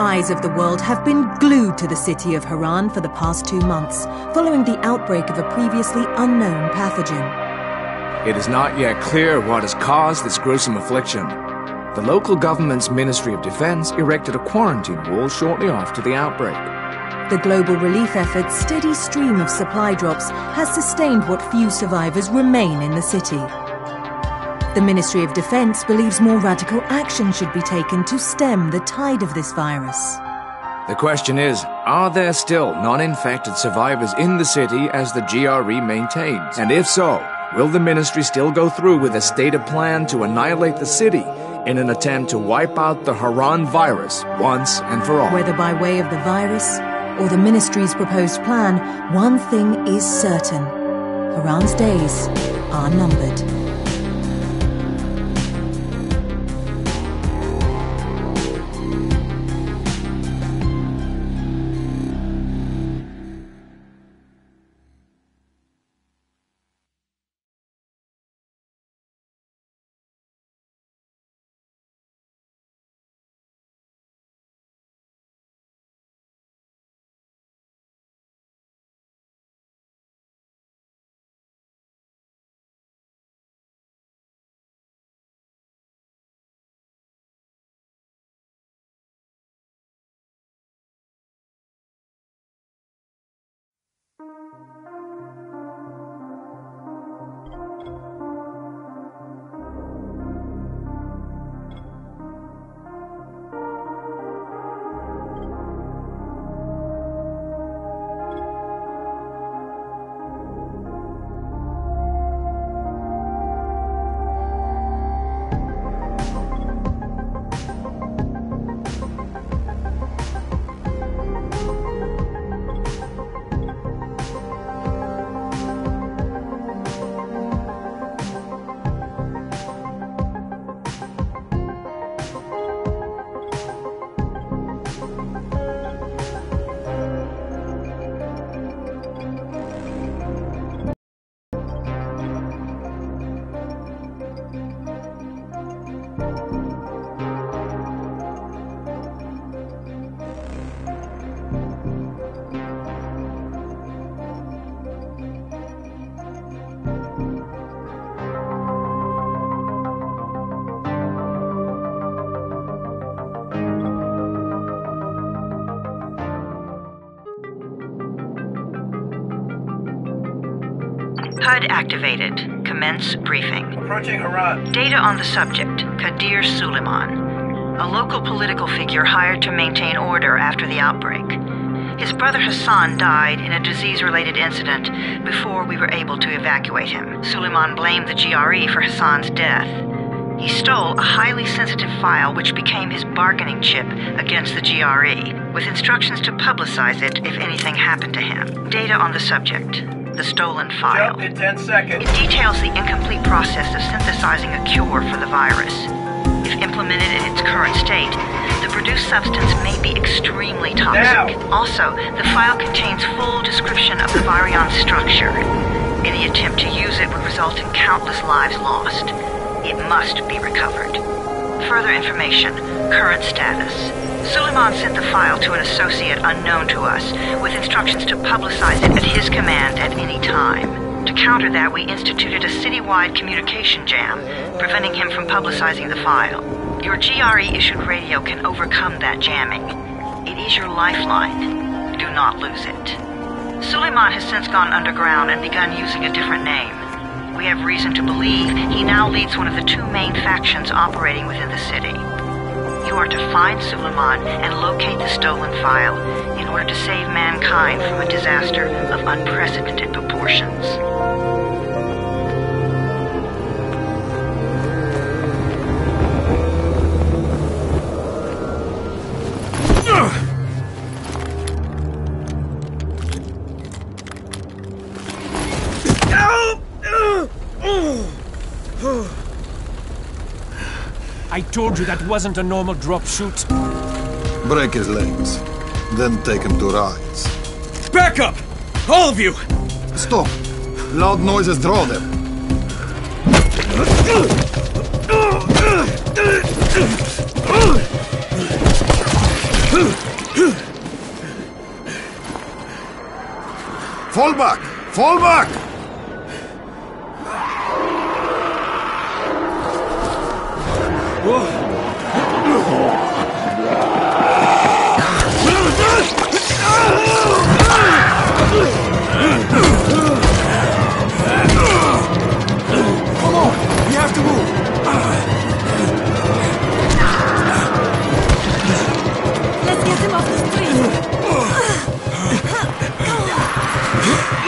Eyes of the world have been glued to the city of Harran for the past two months, following the outbreak of a previously unknown pathogen. It is not yet clear what has caused this gruesome affliction. The local government's Ministry of Defense erected a quarantine wall shortly after the outbreak. The global relief effort's steady stream of supply drops has sustained what few survivors remain in the city. The Ministry of Defense believes more radical action should be taken to stem the tide of this virus. The question is, are there still non-infected survivors in the city as the GRE maintains? And if so, will the ministry still go through with a stated plan to annihilate the city in an attempt to wipe out the Harran virus once and for all? Whether by way of the virus or the ministry's proposed plan, one thing is certain. Harran's days are numbered. HUD activated. Commence briefing. Approaching. Data on the subject, Kadir Suleiman, a local political figure hired to maintain order after the outbreak. His brother Hassan died in a disease-related incident before we were able to evacuate him. Suleiman blamed the GRE for Hassan's death. He stole a highly sensitive file which became his bargaining chip against the GRE, with instructions to publicize it if anything happened to him. Data on the subject, the stolen file. Jump in 10 seconds. It details the incomplete process of synthesizing a cure for the virus. If implemented in its current state, the produced substance may be extremely toxic. Now. Also, the file contains full description of the virion's structure. Any attempt to use it would result in countless lives lost. It must be recovered. Further information, current status. Suleiman sent the file to an associate unknown to us, with instructions to publicize it at his command at any time. To counter that, we instituted a citywide communication jam, preventing him from publicizing the file. Your GRE-issued radio can overcome that jamming. It is your lifeline. Do not lose it. Suleiman has since gone underground and begun using a different name. We have reason to believe he now leads one of the two main factions operating within the city. You are to find Suleiman and locate the stolen file in order to save mankind from a disaster of unprecedented proportions. I told you that wasn't a normal drop shoot. Break his legs, then take him to Rais. Back up! All of you! Stop! Loud noises draw them. Fall back! Fall back!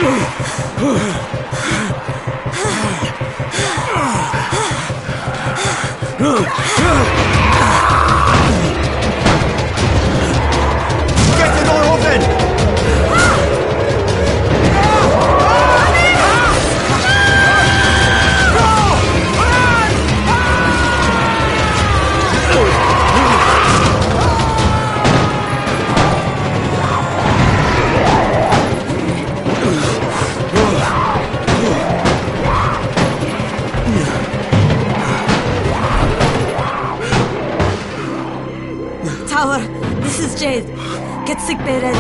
Ugh! Sick ready.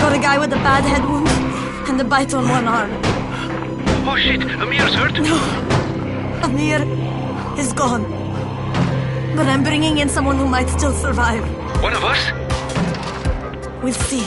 Got a guy with a bad head wound and a bite on one arm. Oh shit, Amir's hurt? No. Amir is gone. But I'm bringing in someone who might still survive. One of us? We'll see.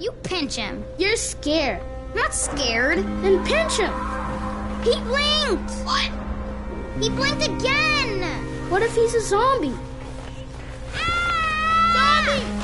You pinch him. You're scared. I'm not scared. Then pinch him. He blinked. What? He blinked again. What if he's a zombie? Ah! Zombie!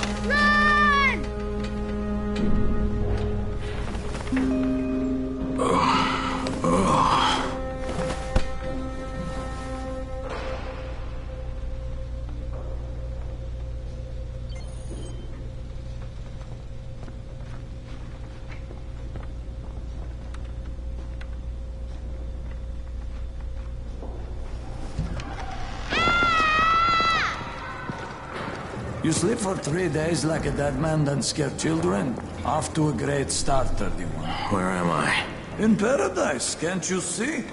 Sleep for three days like a dead man, then scare children? Off to a great start, 31. Where am I? In paradise, can't you see?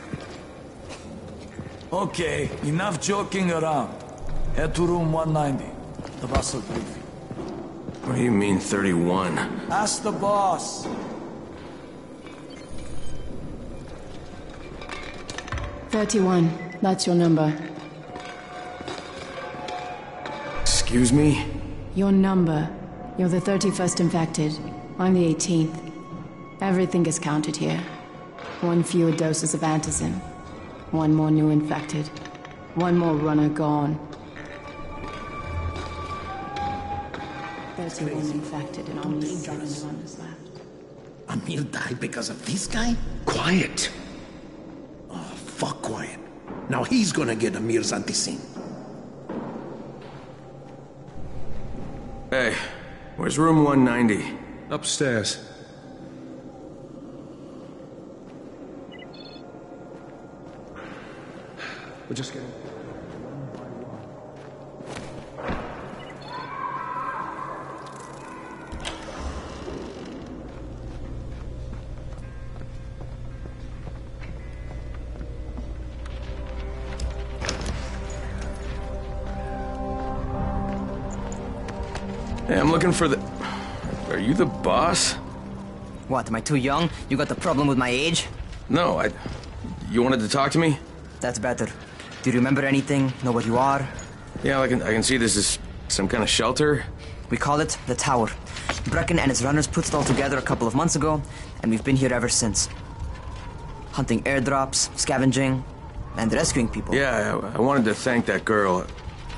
Okay, enough joking around. Head to room 190. The boss will brief you. What do you mean 31? Ask the boss. Thirty-one. That's your number. Excuse me? Your number. You're the 31st infected. I'm the 18th. Everything is counted here. One fewer doses of antizin. One more new infected. One more runner gone. 31 infected and only seven runners left. Amir died because of this guy? Quiet. Oh, fuck quiet. Now he's gonna get Amir's antizin. Hey, where's room 190? Upstairs. We're just getting. Looking for the... Are you the boss? What, am I too young? You got the problem with my age? No, I... You wanted to talk to me? That's better. Do you remember anything? Know what you are? Yeah, I can, I can see this is some kind of shelter. We call it the Tower. Brecken and his runners put it all together a couple of months ago, and we've been here ever since. Hunting airdrops, scavenging, and rescuing people. Yeah, I, I wanted to thank that girl.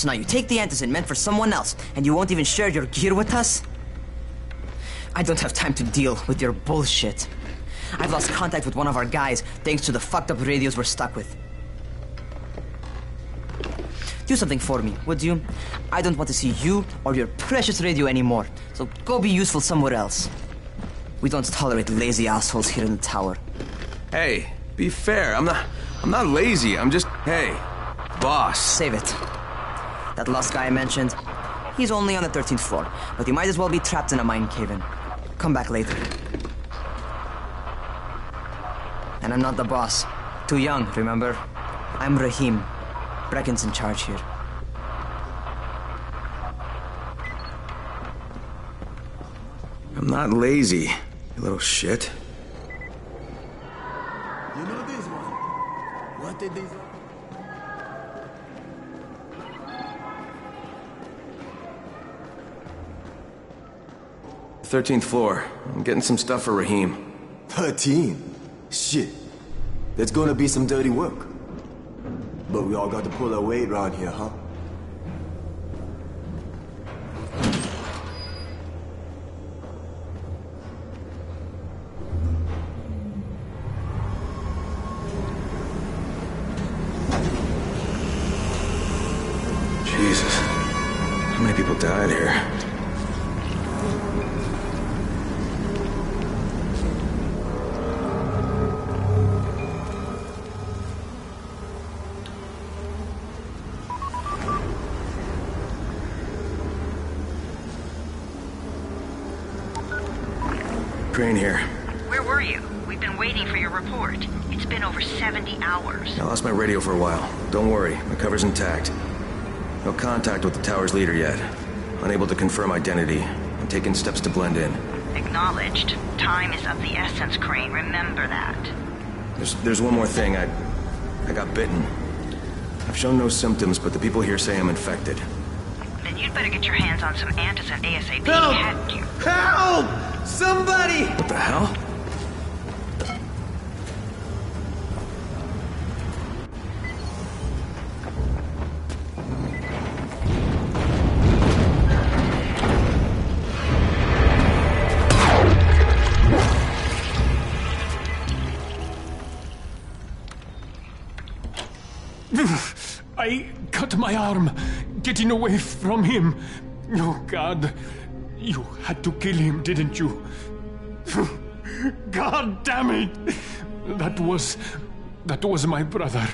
So now you take the antizin meant for someone else, and you won't even share your gear with us? I don't have time to deal with your bullshit. I've lost contact with one of our guys thanks to the fucked up radios we're stuck with. Do something for me, would you? I don't want to see you or your precious radio anymore, so go be useful somewhere else. We don't tolerate lazy assholes here in the tower. Hey, be fair. I'm not I'm not lazy. I'm just hey, boss. Save it. That last guy I mentioned, he's only on the 13th floor, but he might as well be trapped in a mine cave-in. Come back later. And I'm not the boss. Too young, remember? I'm Rahim. Brecken's in charge here. I'm not lazy, you little shit. You know this one? What did they... 13th floor. I'm getting some stuff for Rahim. 13? Shit. That's gonna be some dirty work. But we all got to pull our weight around here, huh? Radio for a while. Don't worry, my cover's intact. No contact with the tower's leader yet. Unable to confirm identity. I'm taking steps to blend in. Acknowledged. Time is of the essence, Crane. Remember that. There's, there's one more thing. I, I got bitten. I've shown no symptoms, but the people here say I'm infected. Then you'd better get your hands on some antizin ASAP, Help! hadn't you? Help! Somebody! What the hell? Had to kill him, didn't you? God damn it! That was. That was my brother.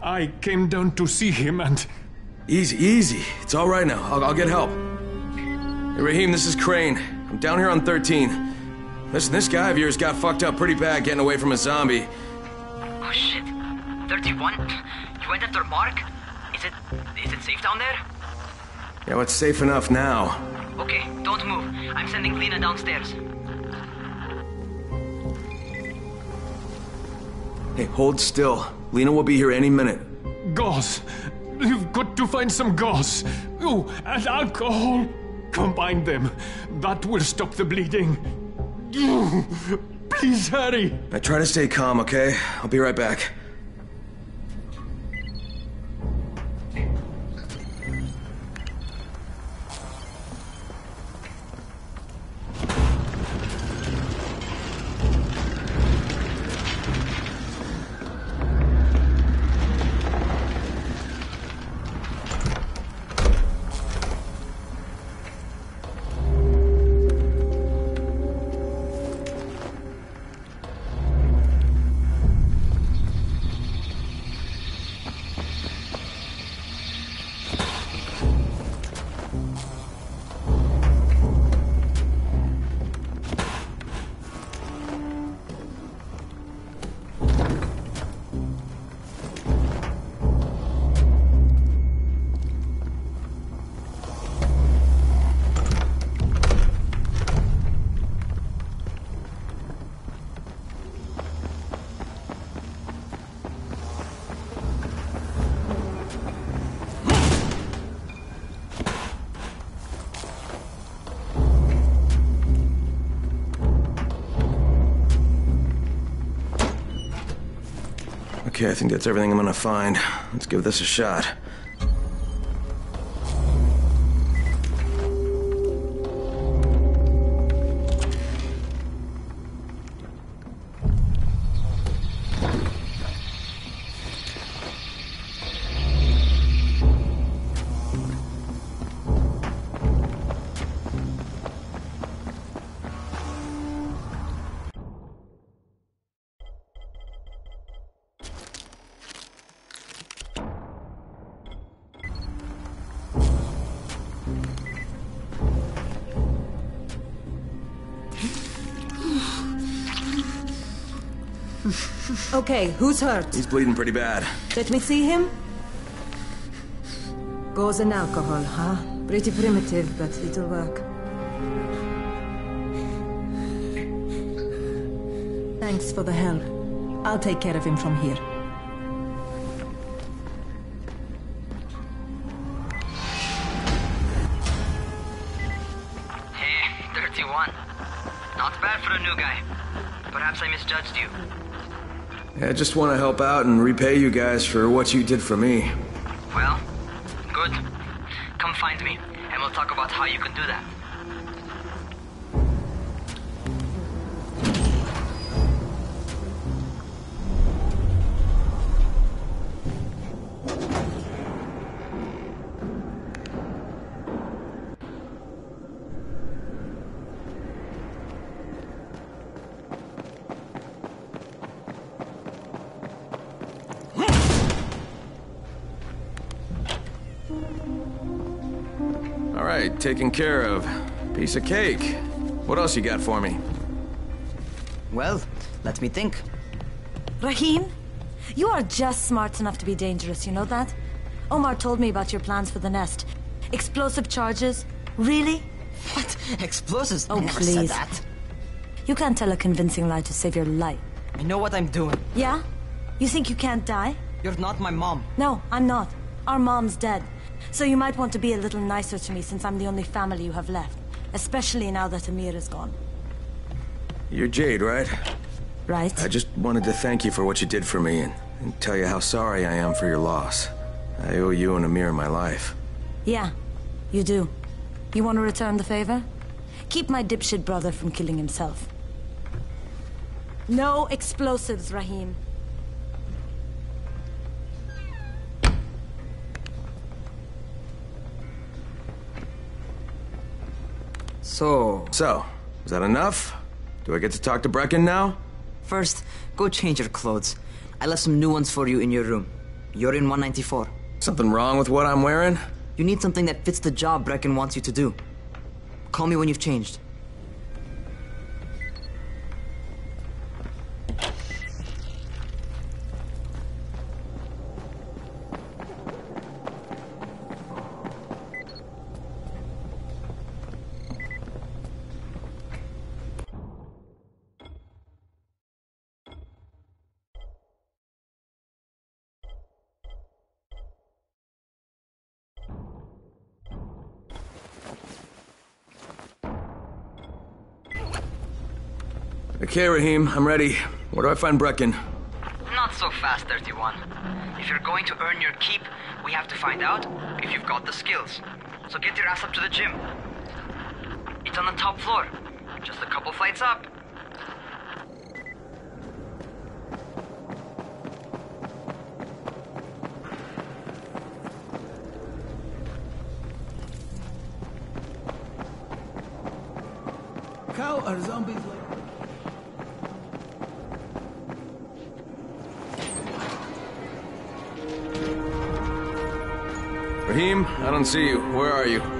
I came down to see him and. Easy, easy. It's all right now. I'll, I'll get help. Hey, Rahim, this is Crane. I'm down here on 13. Listen, this guy of yours got fucked up pretty bad getting away from a zombie. Oh shit. 31? You went after Mark? Is it. is it safe down there? Yeah, well, it's safe enough now. Okay, don't move. I'm sending Lena downstairs. Hey, hold still. Lena will be here any minute. Gauze! You've got to find some gauze. Oh, and alcohol. Combine them. That will stop the bleeding. Please hurry. I try to stay calm, okay? I'll be right back. I think that's everything I'm gonna find. Let's give this a shot. Okay, who's hurt? He's bleeding pretty bad. Let me see him. Gauze and alcohol, huh? Pretty primitive, but it'll work. Thanks for the help. I'll take care of him from here. Just want to help out and repay you guys for what you did for me. Taken care of. Piece of cake. What else you got for me? Well, let me think. Rahim, you are just smart enough to be dangerous, you know that? Omar told me about your plans for the nest. Explosive charges? Really? What? Explosives? Oh, never please. said that. You can't tell a convincing lie to save your life. I know what I'm doing. Yeah? You think you can't die? You're not my mom. No, I'm not. Our mom's dead. So you might want to be a little nicer to me since I'm the only family you have left. Especially now that Amir is gone. You're Jade, right? Right. I just wanted to thank you for what you did for me and, and tell you how sorry I am for your loss. I owe you and Amir my life. Yeah, you do. You want to return the favor? Keep my dipshit brother from killing himself. No explosives, Rahim. So... So, is that enough? Do I get to talk to Brecken now? First, go change your clothes. I left some new ones for you in your room. You're in 194. Something wrong with what I'm wearing? You need something that fits the job Brecken wants you to do. Call me when you've changed. Okay, Rahim, I'm ready. Where do I find Brecken? Not so fast, 31. If you're going to earn your keep, we have to find out if you've got the skills. So get your ass up to the gym. It's on the top floor. Just a couple flights up. How are zombies like? Rahim, I don't see you. Where are you?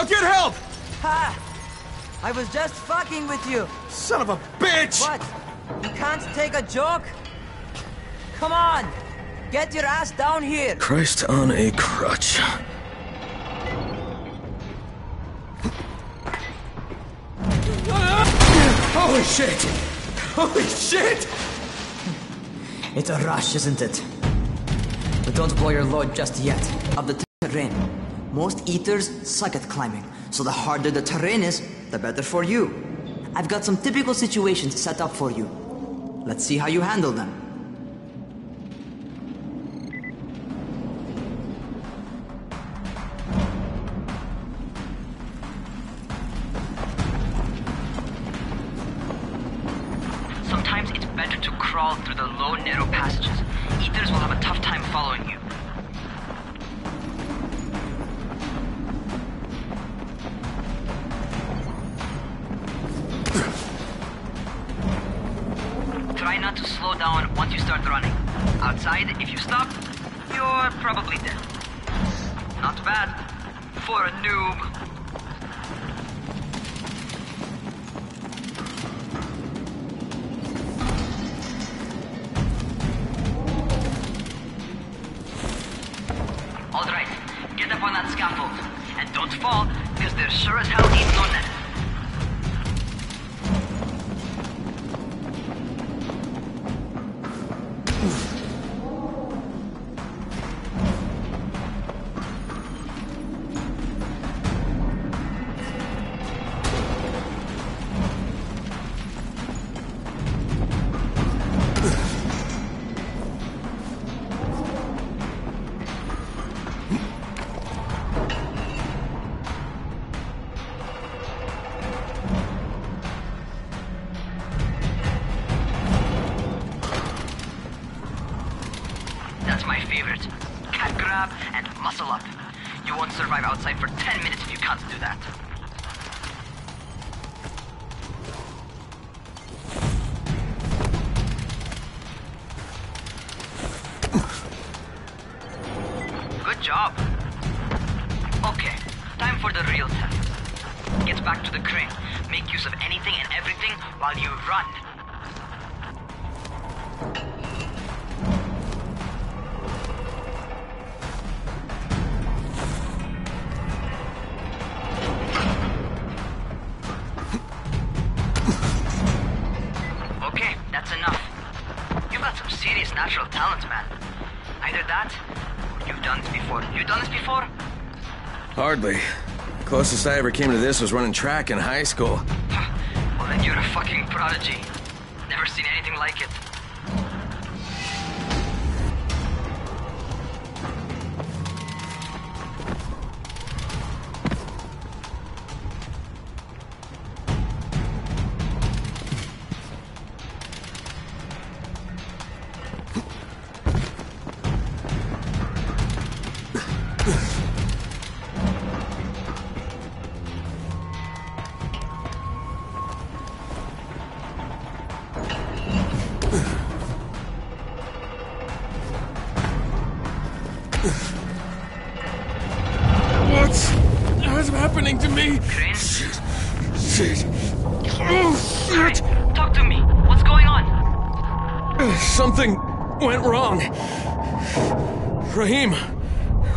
I'll get help! Ha! I was just fucking with you. Son of a bitch! What? You can't take a joke? Come on! Get your ass down here! Christ on a crutch. Holy shit! Holy shit! It's a rush, isn't it? But don't blow your load just yet. Of the terrain. Most eaters suck at climbing, so the harder the terrain is, the better for you. I've got some typical situations set up for you. Let's see how you handle them. Job. Okay, time for the real test. Get back to the crane. Make use of anything and everything while you run. Hardly. Closest I ever came to this was running track in high school. Well, then you're a fucking prodigy.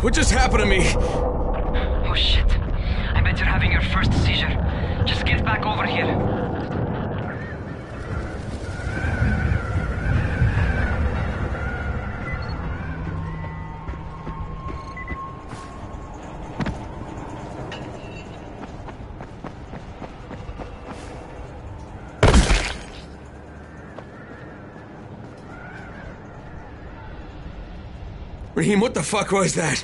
What just happened to me? Oh shit. I bet you're having your first seizure. Just get back over here. Rahim, what the fuck was that?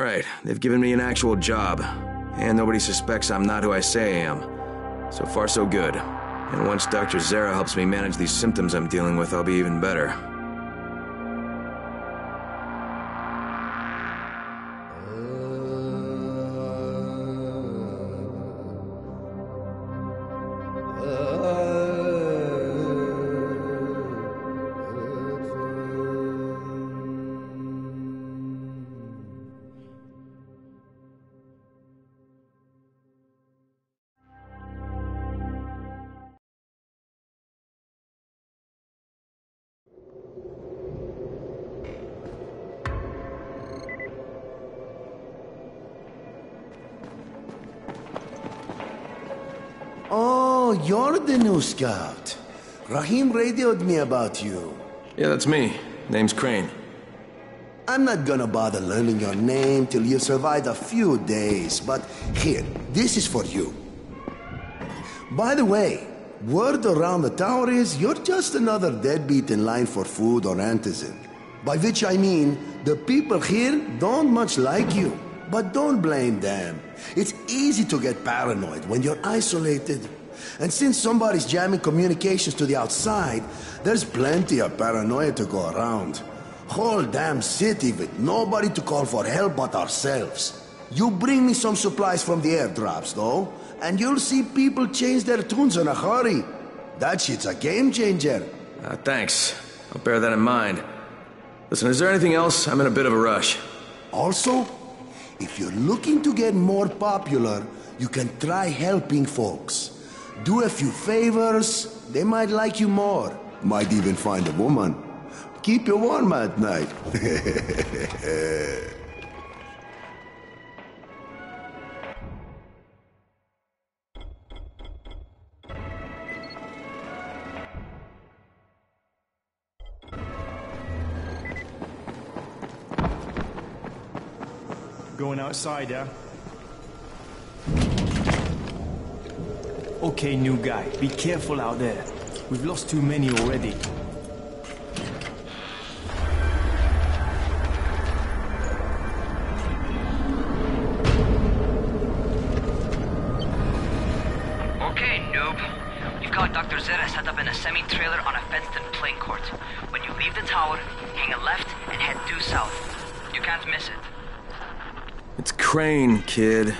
All right, they've given me an actual job, and nobody suspects I'm not who I say I am. So far, so good. And once Dr. Zere helps me manage these symptoms I'm dealing with, I'll be even better. You're the new scout. Rahim radioed me about you. Yeah, that's me. Name's Crane. I'm not gonna bother learning your name till you survive a few days, but here, this is for you. By the way, word around the tower is you're just another deadbeat in line for food or antizin. By which I mean, the people here don't much like you. But don't blame them. It's easy to get paranoid when you're isolated. And since somebody's jamming communications to the outside, there's plenty of paranoia to go around. Whole damn city with nobody to call for help but ourselves. You bring me some supplies from the airdrops, though, and you'll see people change their tunes in a hurry. That shit's a game changer. Uh, thanks. I'll bear that in mind. Listen, is there anything else? I'm in a bit of a rush. Also, if you're looking to get more popular, you can try helping folks. Do a few favors, they might like you more. Might even find a woman. Keep you warm at night. Going outside, yeah? Okay, new guy, be careful out there. We've lost too many already. Okay, noob. You've got Dr. Zere set up in a semi-trailer on a fenced-in playing court. When you leave the tower, hang a left and head due south. You can't miss it. It's Crane, kid.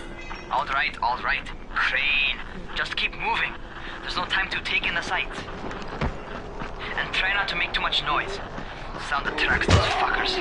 All right, all right. Crane. Keep moving. There's no time to take in the sights. And try not to make too much noise. Sound attracts those fuckers.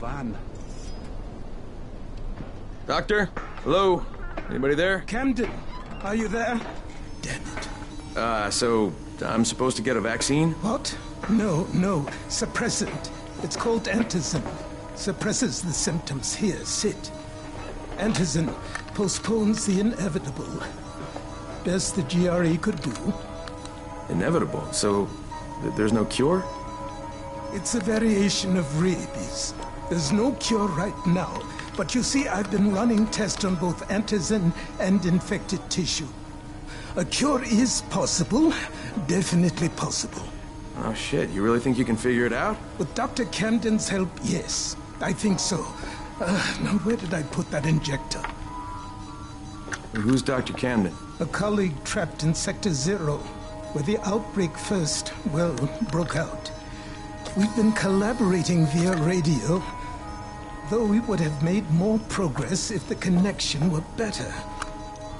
Van. Doctor? Hello? Anybody there? Camden, are you there? Damn it. Uh, so I'm supposed to get a vaccine? What? No, no. Suppressant. It's called antizin. Suppresses the symptoms. Here, sit. Antizin postpones the inevitable. Best the GRE could do. Inevitable. So th- there's no cure? It's a variation of rabies. There's no cure right now, but you see, I've been running tests on both antizin and infected tissue. A cure is possible, definitely possible. Oh shit, you really think you can figure it out? With Dr. Camden's help, yes. I think so. Uh, now, where did I put that injector? Who's Dr. Camden? A colleague trapped in Sector Zero, where the outbreak first, well, broke out. We've been collaborating via radio, though we would have made more progress if the connection were better.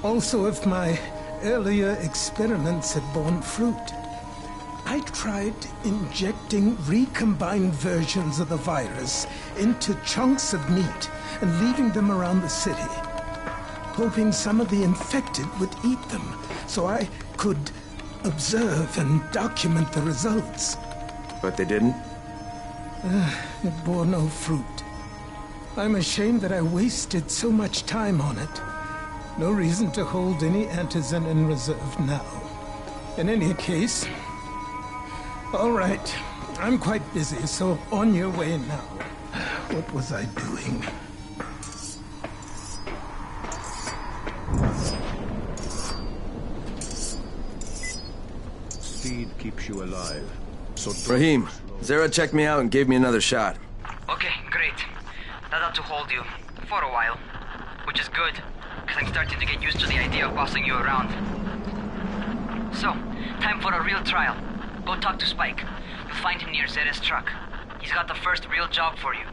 Also, if my earlier experiments had borne fruit. I tried injecting recombined versions of the virus into chunks of meat and leaving them around the city, hoping some of the infected would eat them so I could observe and document the results. But they didn't? Uh, it bore no fruit. I'm ashamed that I wasted so much time on it. No reason to hold any antizin in reserve now. In any case, all right. I'm quite busy, so on your way now. What was I doing? Speed keeps you alive. So Rahim, Zere checked me out and gave me another shot. Okay, great. That ought to hold you. For a while. Which is good, because I'm starting to get used to the idea of bossing you around. So, time for a real trial. Go talk to Spike. You'll find him near Zere's truck. He's got the first real job for you.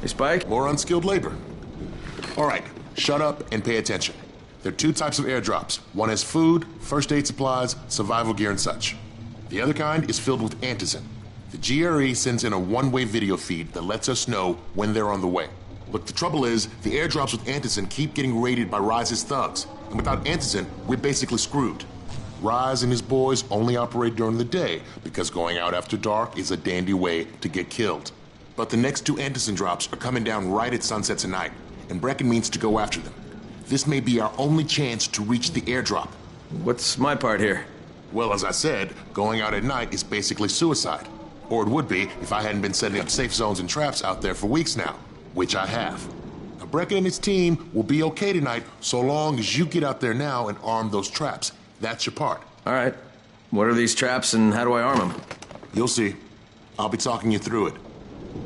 Hey, Spike? More unskilled labor. All right, shut up and pay attention. There are two types of airdrops. One has food, first aid supplies, survival gear, and such. The other kind is filled with antizin. The GRE sends in a one-way video feed that lets us know when they're on the way. Look, the trouble is, the airdrops with antizin keep getting raided by Rais's thugs, and without antizin, we're basically screwed. Rais and his boys only operate during the day because going out after dark is a dandy way to get killed. But the next two antizin drops are coming down right at sunset tonight, and Brecken means to go after them. This may be our only chance to reach the airdrop. What's my part here? Well, as I said, going out at night is basically suicide. Or it would be if I hadn't been setting up safe zones and traps out there for weeks now, which I have. Now, Brecken and his team will be okay tonight so long as you get out there now and arm those traps. That's your part. All right. What are these traps and how do I arm them? You'll see. I'll be talking you through it.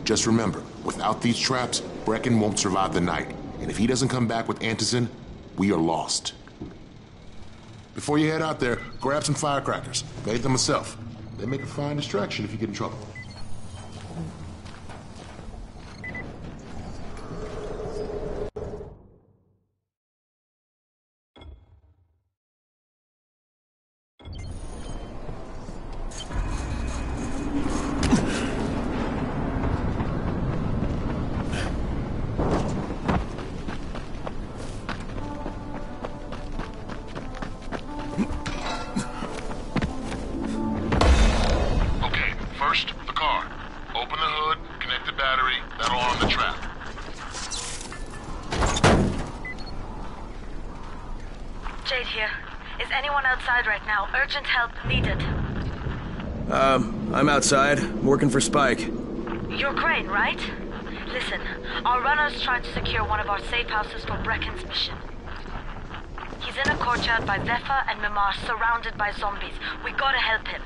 Just remember, without these traps, Brecken won't survive the night. And if he doesn't come back with antizin, we are lost. Before you head out there, grab some firecrackers. Made them myself. They make a fine distraction if you get in trouble. Help needed. Um, I'm outside, working for Spike. You're Crane, right? Listen, our runner's trying to secure one of our safe houses for Brecken's mission. He's in a courtyard by Vefa and Mimar, surrounded by zombies. We gotta help him.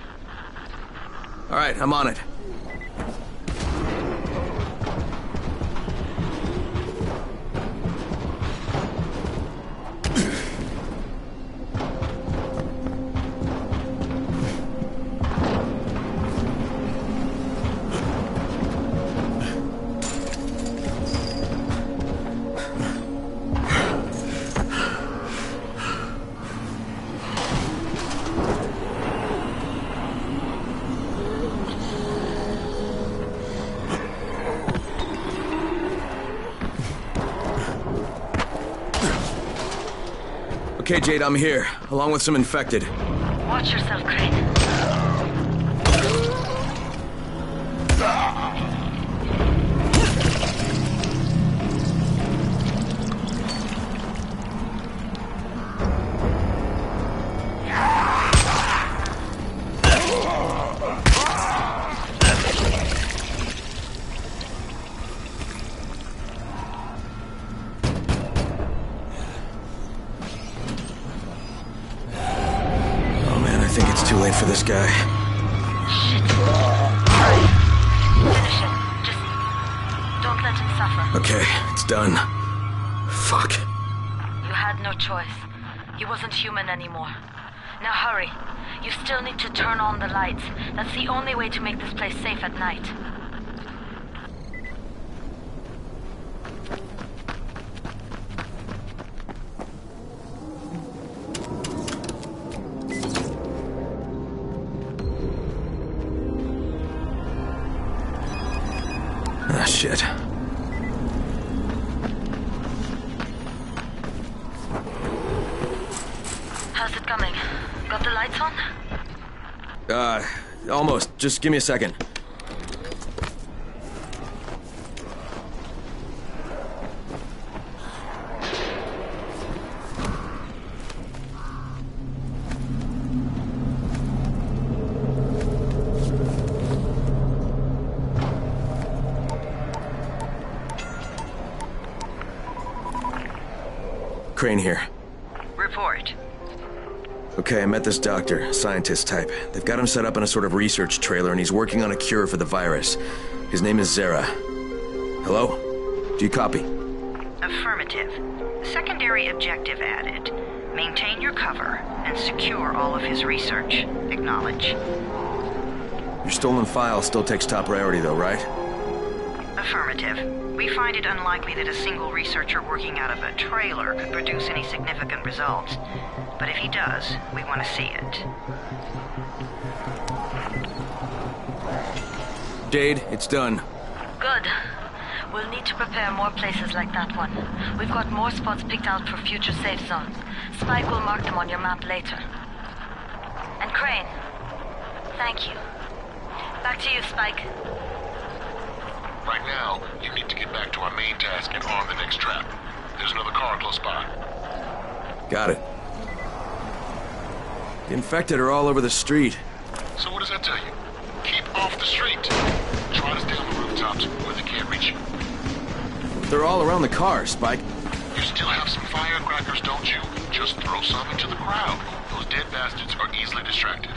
All right, I'm on it. Okay, Jade, I'm here, along with some infected. Watch yourself, Crane. Just give me a second. This doctor, scientist type. They've got him set up in a sort of research trailer, and he's working on a cure for the virus. His name is Zere. Hello? Do you copy? Affirmative. Secondary objective added. Maintain your cover and secure all of his research. Acknowledge. Your stolen file still takes top priority, though, right? Affirmative. We find it unlikely that a single researcher working out of a trailer could produce any significant results. But if he does, we want to see it. Jade, it's done. Good. We'll need to prepare more places like that one. We've got more spots picked out for future safe zones. Spike will mark them on your map later. And Crane, thank you. Back to you, Spike. Right now, you need to get back to our main task and arm the next trap. There's another car close by. Got it. The infected are all over the street. So what does that tell you? Keep off the street. Try to stay on the rooftops where they can't reach you. They're all around the car, Spike. You still have some firecrackers, don't you? Just throw some into the crowd. Those dead bastards are easily distracted.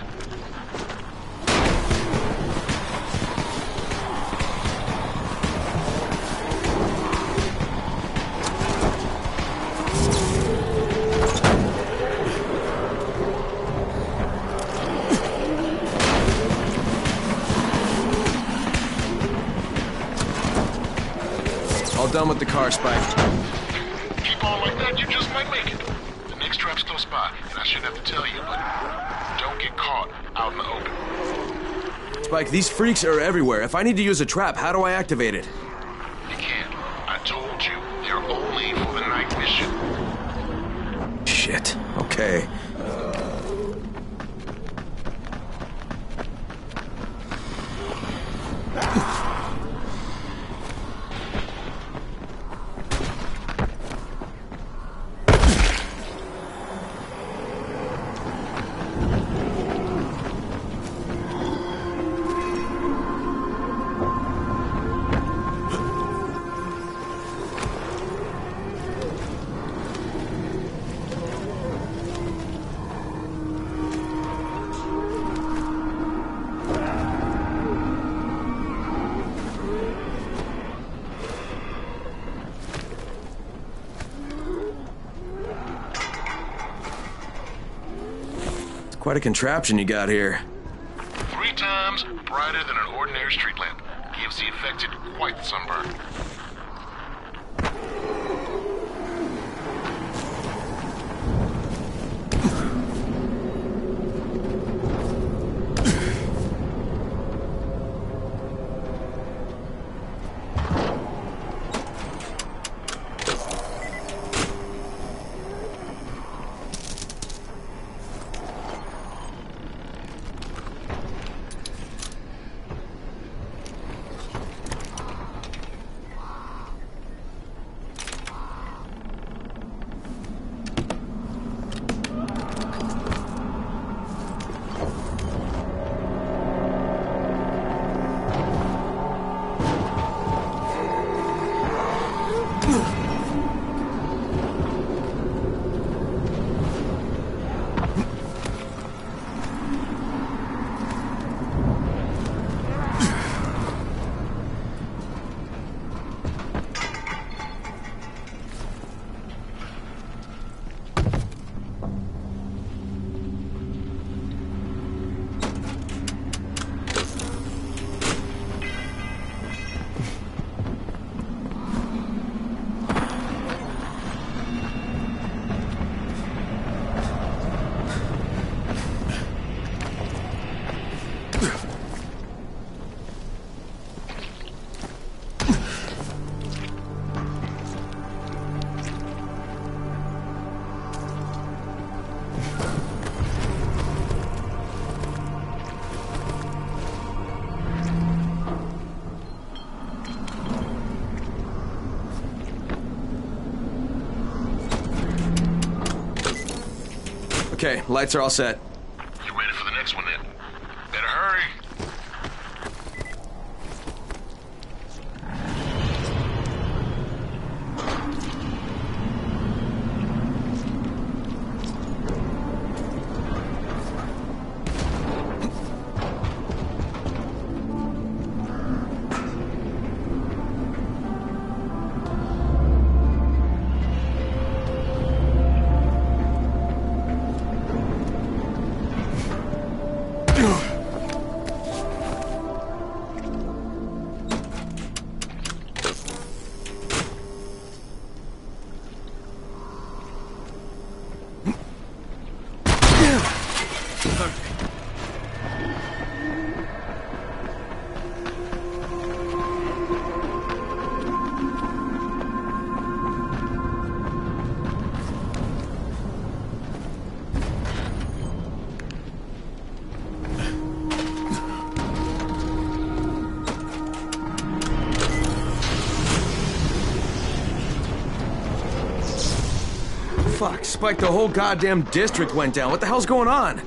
Car, Spike. Keep on like that, you just might make it. The next trap's close by, and I shouldn't have to tell you, but don't get caught out in the open. Spike, these freaks are everywhere. If I need to use a trap, how do I activate it? Quite a contraption you got here. Three times brighter than an ordinary street lamp. Gives the infected quite the sunburn. Okay, lights are all set. spike the whole goddamn district went down. What the hell's going on?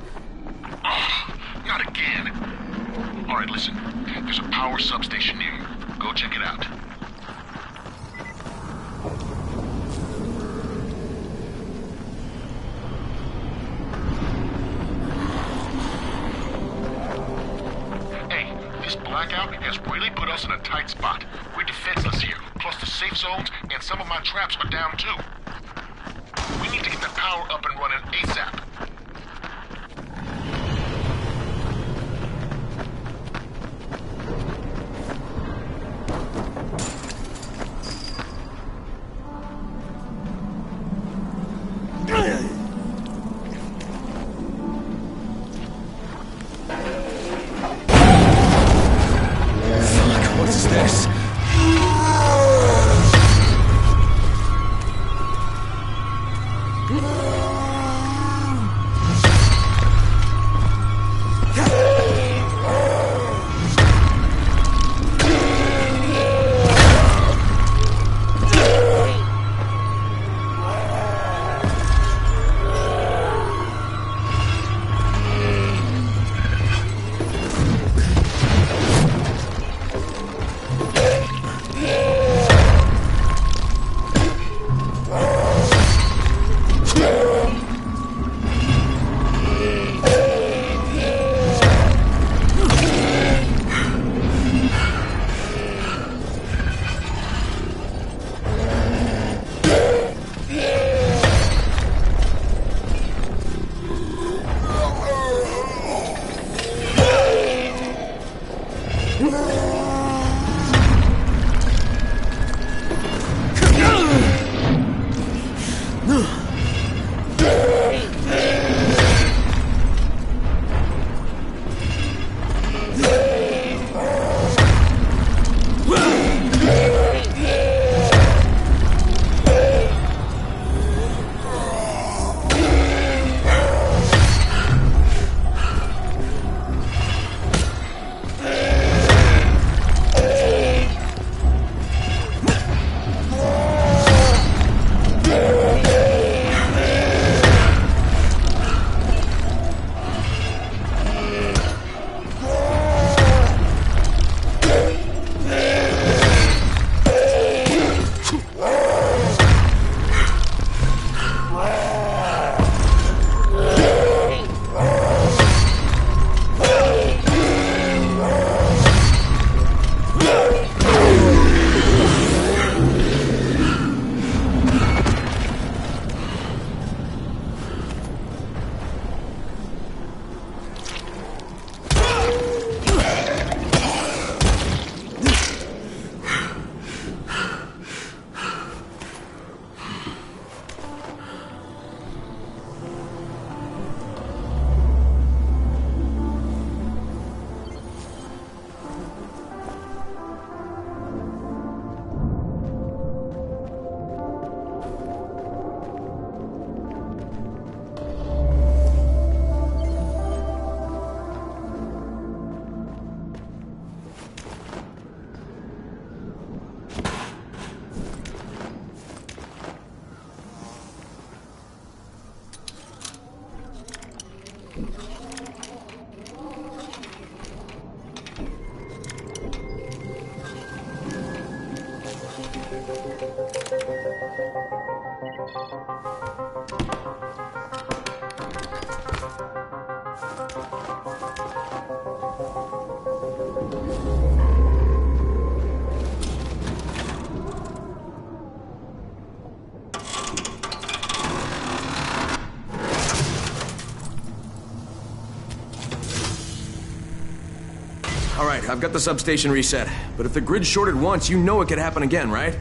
I've got the substation reset. But if the grid shorted once, you know it could happen again, right?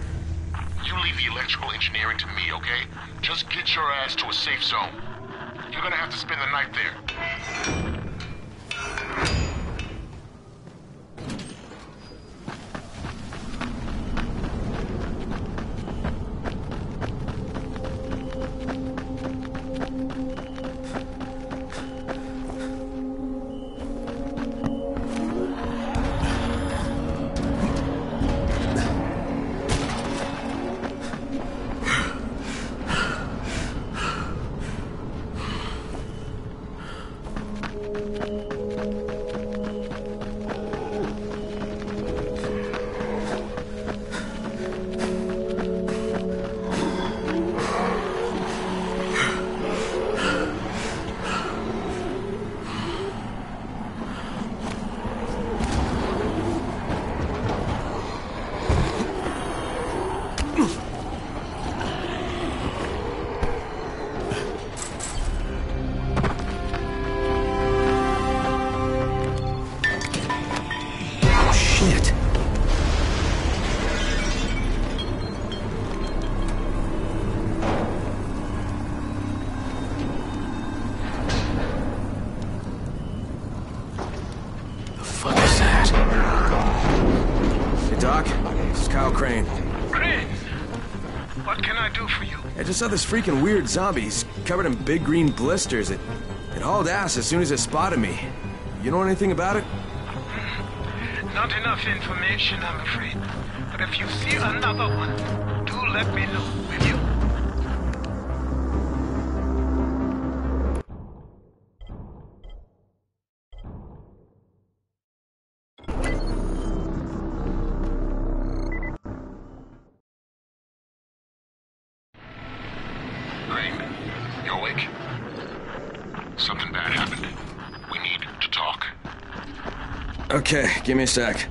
You leave the electrical engineering to me, okay? Just get your ass to a safe zone. You're gonna have to spend the night there. Saw this freaking weird zombie. He's covered in big green blisters. It, it hauled ass as soon as it spotted me. You know anything about it? Not enough information, I'm afraid. But if you see another one, do let me know, give me a sec.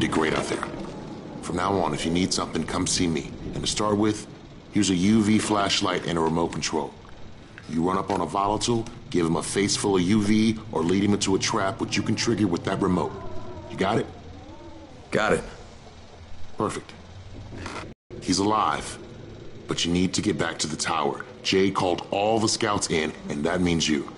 Did great out there. From now on, if you need something, come see me. And to start with, here's a UV flashlight and a remote control. You run up on a volatile, give him a face full of UV, or lead him into a trap which you can trigger with that remote. You got it? Got it. Perfect. He's alive. But you need to get back to the tower. Jay called all the scouts in, and that means you.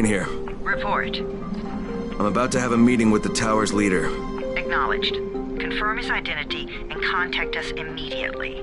Crane here. Report. I'm about to have a meeting with the tower's leader. Acknowledged. Confirm his identity and contact us immediately.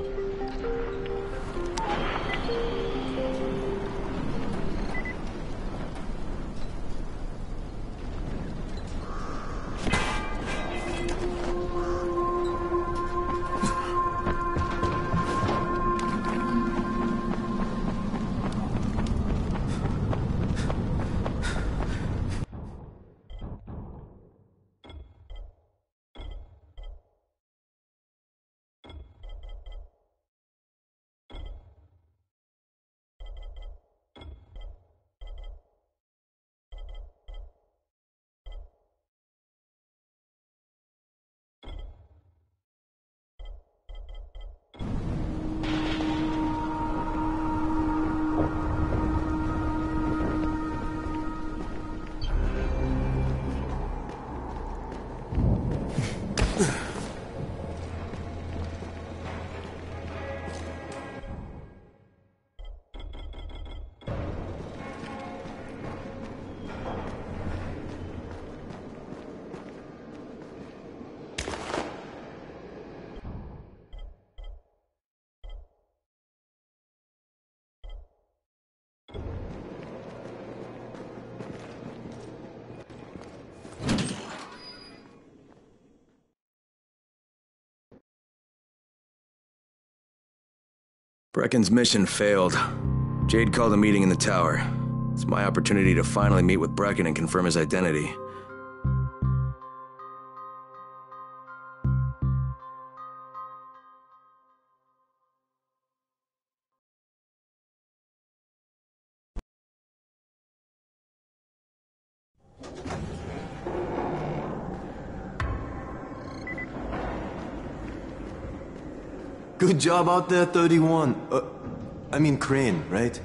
Brecken's mission failed. Jade called a meeting in the tower. It's my opportunity to finally meet with Brecken and confirm his identity. Good job out there, 31. Uh, I mean Crane, right?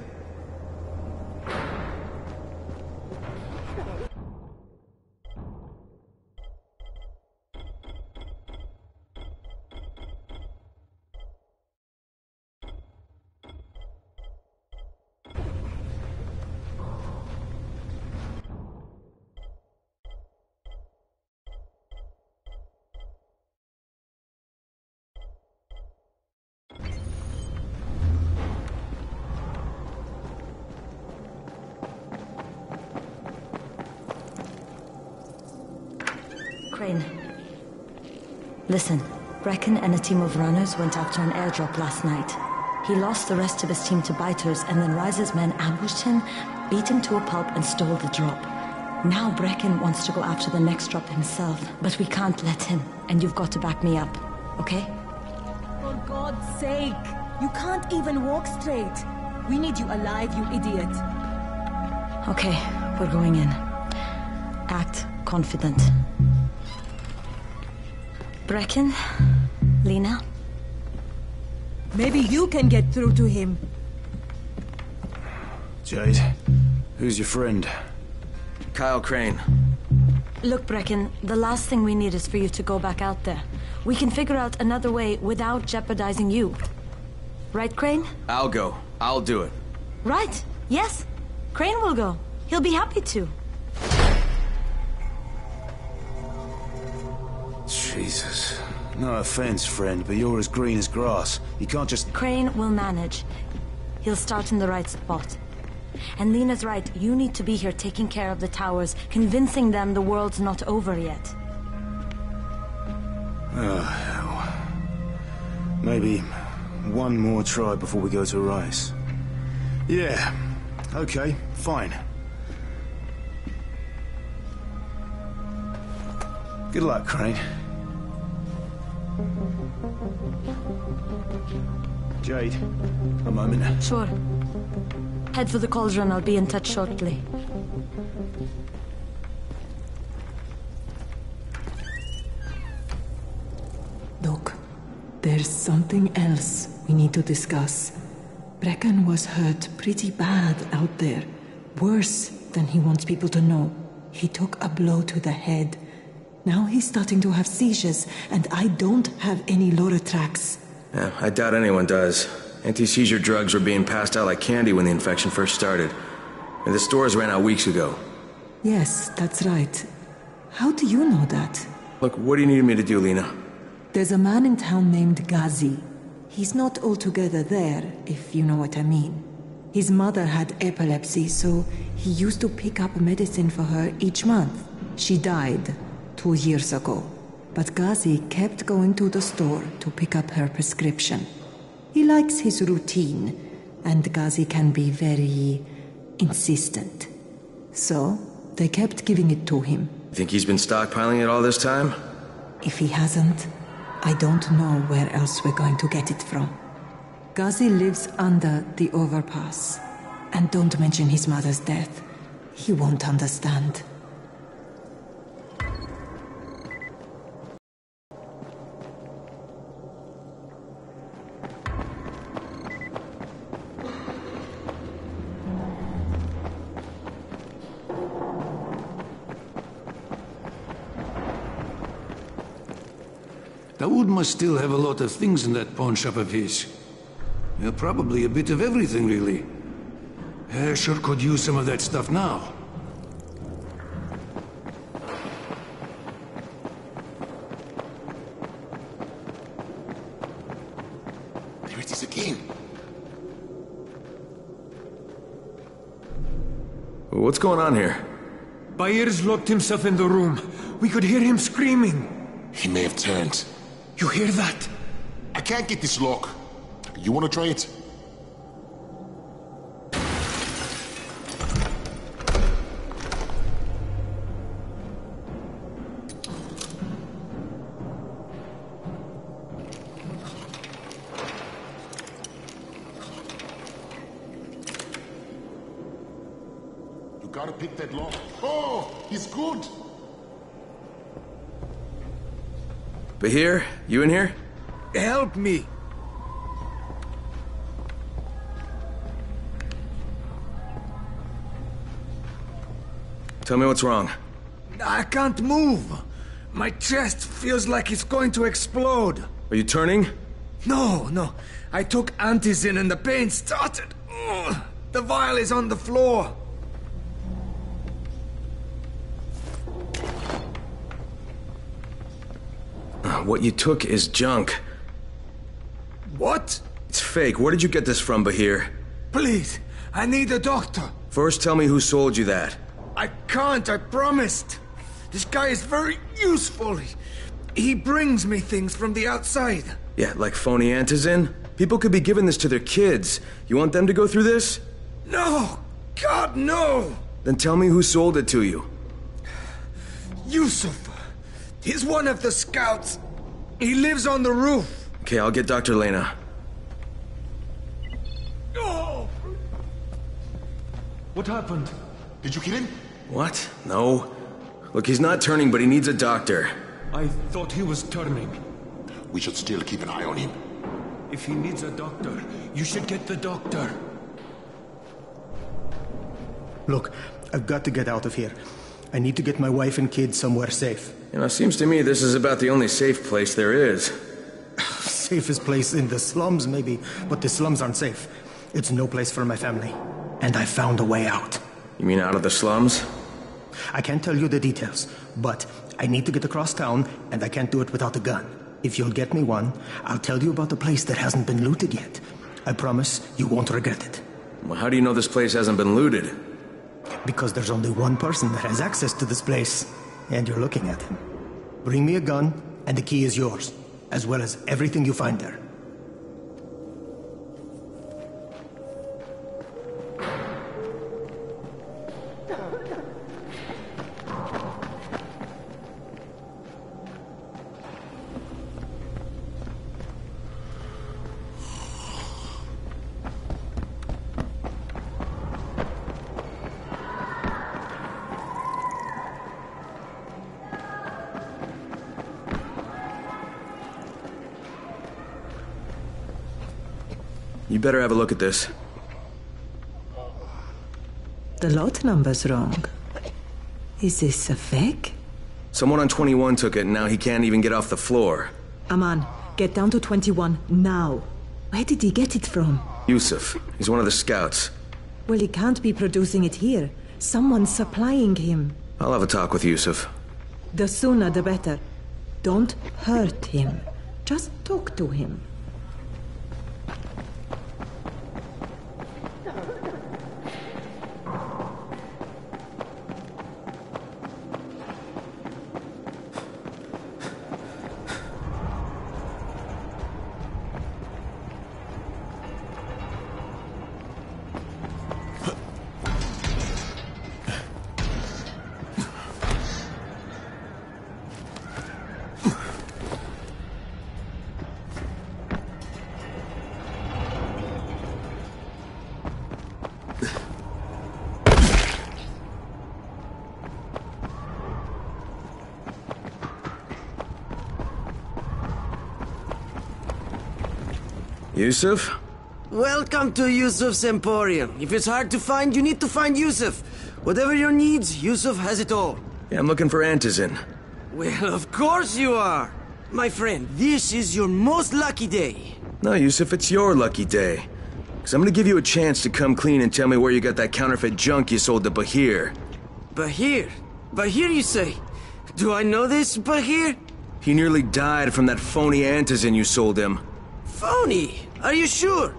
Listen, Brecken and a team of runners went after an airdrop last night. He lost the rest of his team to biters, and then Rais's men ambushed him, beat him to a pulp, and stole the drop. Now Brecken wants to go after the next drop himself, but we can't let him, and you've got to back me up, okay? For God's sake! You can't even walk straight! We need you alive, you idiot! Okay, we're going in. Act confident. Brecken? Lena? Maybe you can get through to him. Jade, who's your friend? Kyle Crane. Look, Brecken, the last thing we need is for you to go back out there. We can figure out another way without jeopardizing you. Right, Crane? I'll go. I'll do it. Right. Yes. Crane will go. He'll be happy to. No offense, friend, but you're as green as grass. You can't just... Crane will manage. He'll start in the right spot. And Lena's right, you need to be here taking care of the towers, convincing them the world's not over yet. Oh, hell. Maybe one more try before we go to Rais. Yeah, okay, fine. Good luck, Crane. Jade, a moment. Sure. Head for the cauldron, I'll be in touch shortly. Look, there's something else we need to discuss. Brecken was hurt pretty bad out there. Worse than he wants people to know. He took a blow to the head. Now he's starting to have seizures, and I don't have any Loratrax. Yeah, I doubt anyone does. Anti-seizure drugs were being passed out like candy when the infection first started. And the stores ran out weeks ago. Yes, that's right. How do you know that? Look, what do you need me to do, Lena? There's a man in town named Ghazi. He's not altogether there, if you know what I mean. His mother had epilepsy, so he used to pick up medicine for her each month. She died two years ago. But Ghazi kept going to the store to pick up her prescription. He likes his routine, and Ghazi can be very insistent. So, they kept giving it to him. Think he's been stockpiling it all this time? If he hasn't, I don't know where else we're going to get it from. Ghazi lives under the overpass. And don't mention his mother's death. He won't understand. Must still have a lot of things in that pawn shop of his. Yeah, probably a bit of everything, really. I sure could use some of that stuff now. There it is again. What's going on here? Bahir's locked himself in the room. We could hear him screaming. He may have turned. You hear that? I can't get this lock. You want to try it? You gotta pick that lock. Oh, he's good. Bahir, you in here? Help me! Tell me what's wrong. I can't move. My chest feels like it's going to explode. Are you turning? No, no. I took antizin and the pain started. Ugh. The vial is on the floor. What you took is junk. What? It's fake. Where did you get this from, Bahir? Please, I need a doctor. First, tell me who sold you that. I can't, I promised. This guy is very useful. He, he brings me things from the outside. Yeah, like phony antizin? People could be giving this to their kids. You want them to go through this? No! God, no! Then tell me who sold it to you. Yusuf. He's one of the scouts. He lives on the roof. Okay, I'll get Dr. Lena. Oh! What happened? Did you kill him? What? No. Look, he's not turning, but he needs a doctor. I thought he was turning. We should still keep an eye on him. If he needs a doctor, you should get the doctor. Look, I've got to get out of here. I need to get my wife and kids somewhere safe. You know, seems to me this is about the only safe place there is. Safest place in the slums, maybe, but the slums aren't safe. It's no place for my family. And I found a way out. You mean out of the slums? I can't tell you the details, but I need to get across town, and I can't do it without a gun. If you'll get me one, I'll tell you about the place that hasn't been looted yet. I promise you won't regret it. Well, how do you know this place hasn't been looted? Because there's only one person that has access to this place, and you're looking at him. Bring me a gun, and the key is yours, as well as everything you find there. Better have a look at this. The lot number's wrong. Is this a fake? Someone on 21 took it, and now he can't even get off the floor. Aman, get down to 21 now. Where did he get it from? Yusuf. He's one of the scouts. Well, he can't be producing it here. Someone's supplying him. I'll have a talk with Yusuf. The sooner the better. Don't hurt him. Just talk to him. Yusuf? Welcome to Yusuf's Emporium. If it's hard to find, you need to find Yusuf. Whatever your needs, Yusuf has it all. Yeah, I'm looking for Antizin. Well, of course you are. My friend, this is your most lucky day. No, Yusuf, it's your lucky day. Because I'm going to give you a chance to come clean and tell me where you got that counterfeit junk you sold to Bahir. Bahir? Bahir, you say? Do I know this, Bahir? He nearly died from that phony Antizin you sold him. Phony? Are you sure?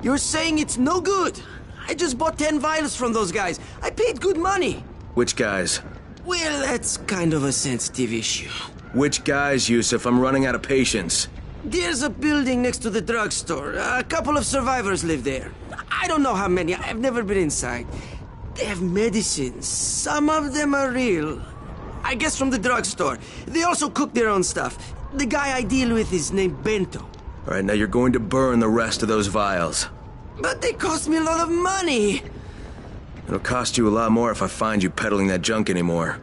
You're saying it's no good? I just bought 10 vials from those guys. I paid good money. Which guys? Well, that's kind of a sensitive issue. Which guys, Yusuf? I'm running out of patience. There's a building next to the drugstore. A couple of survivors live there. I don't know how many. I've never been inside. They have medicines. Some of them are real. I guess from the drugstore. They also cook their own stuff. The guy I deal with is named Bento. All right, now you're going to burn the rest of those vials. But they cost me a lot of money. It'll cost you a lot more if I find you peddling that junk anymore.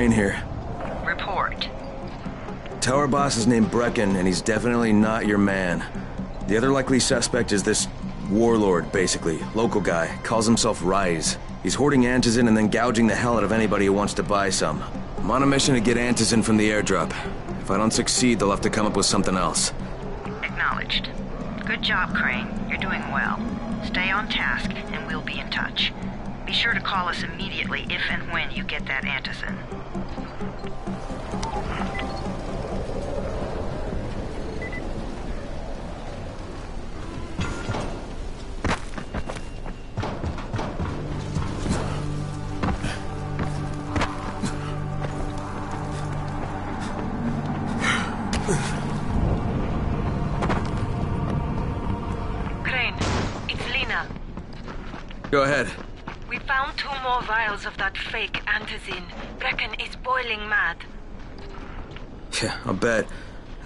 Crane here. Report. Tower boss is named Brecken, and he's definitely not your man. The other likely suspect is this warlord, basically. Local guy. Calls himself Rais. He's hoarding Antizin and then gouging the hell out of anybody who wants to buy some. I'm on a mission to get Antizin from the airdrop. If I don't succeed, they'll have to come up with something else. Acknowledged. Good job, Crane. You're doing well. Stay on task, and we'll be in touch. Be sure to call us immediately if and when you get that antizin.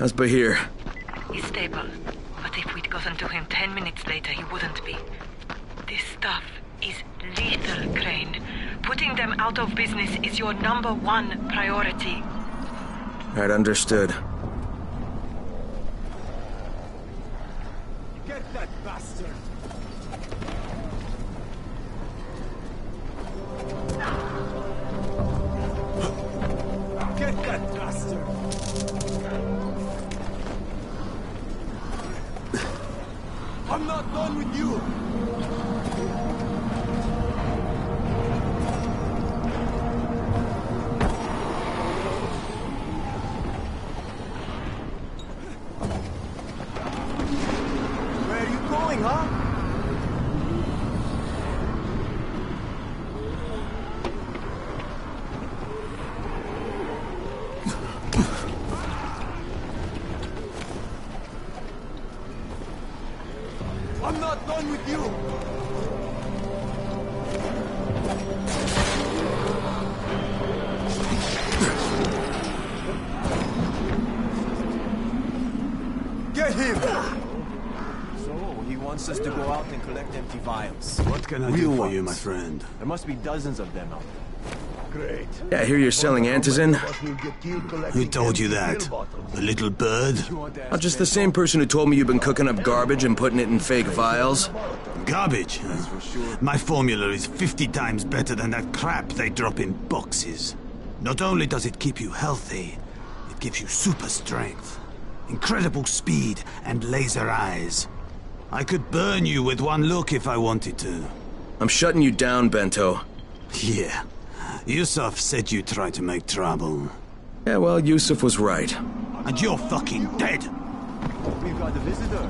How's Bahir? He's stable. But if we'd gotten to him ten minutes later, he wouldn't be. This stuff is lethal, Crane. Putting them out of business is your number one priority. Right, understood. Can I do for you, my friend? There must be dozens of them out there. Great. Yeah, I hear you're selling antizin. Who told you that? The little bird? Not just the same person who told me you've been cooking up garbage and putting it in fake vials. Garbage? My formula is 50 times better than that crap they drop in boxes. Not only does it keep you healthy, it gives you super strength, incredible speed, and laser eyes. I could burn you with one look if I wanted to. I'm shutting you down, Bento. Yeah. Yusuf said you tried to make trouble. Yeah, well, Yusuf was right. And you're fucking dead! We've got a visitor.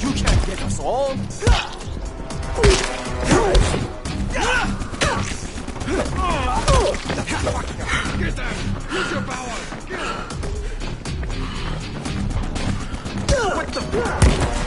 You can't get us all! Get them! Use your power! Get What the That's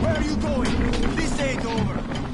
Where are you going? This ain't over.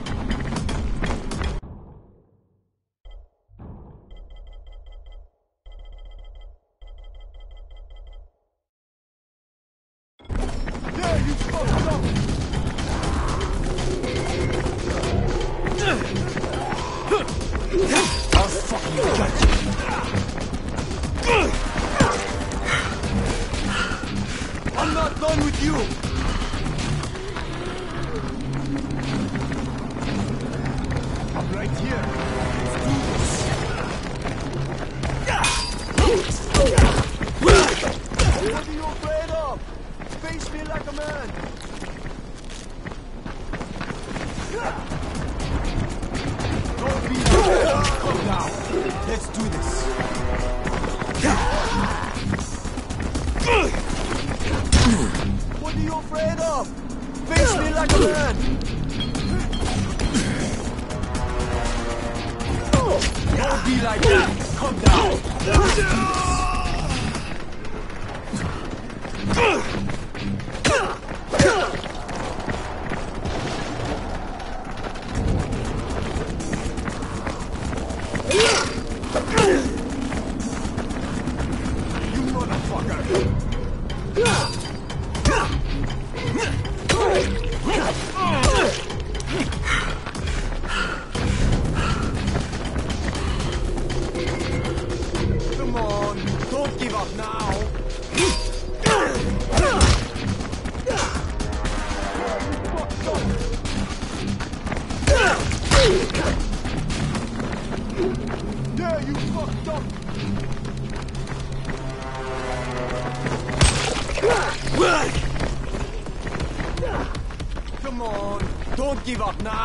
Give up now.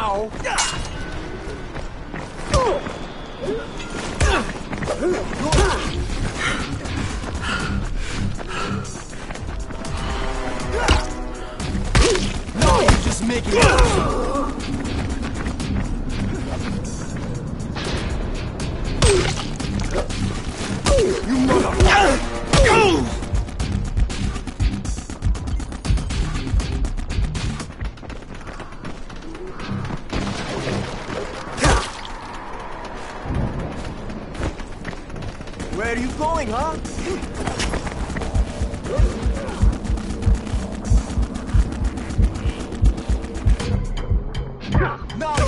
Going, huh? Lena,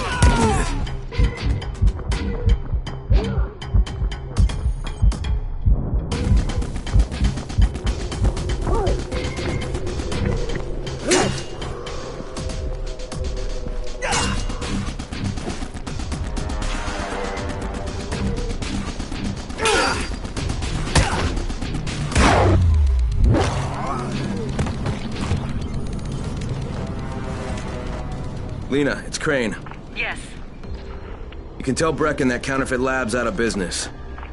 Crane. Yes. You can tell Brecken that counterfeit lab's out of business.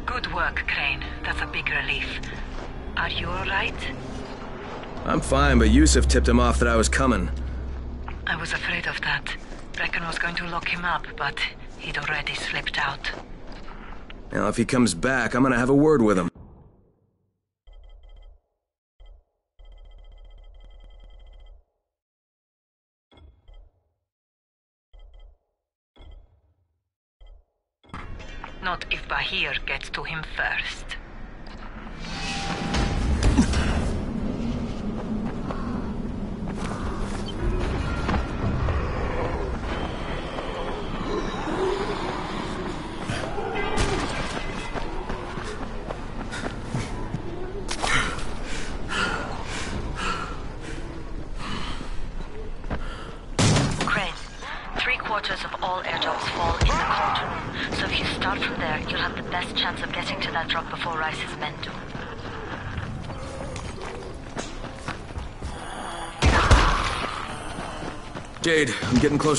Good work, Crane. That's a big relief. Are you alright? I'm fine, but Yusuf tipped him off that I was coming. I was afraid of that. Brecken was going to lock him up, but he'd already slipped out. Now, if he comes back, I'm gonna have a word with him. To him first.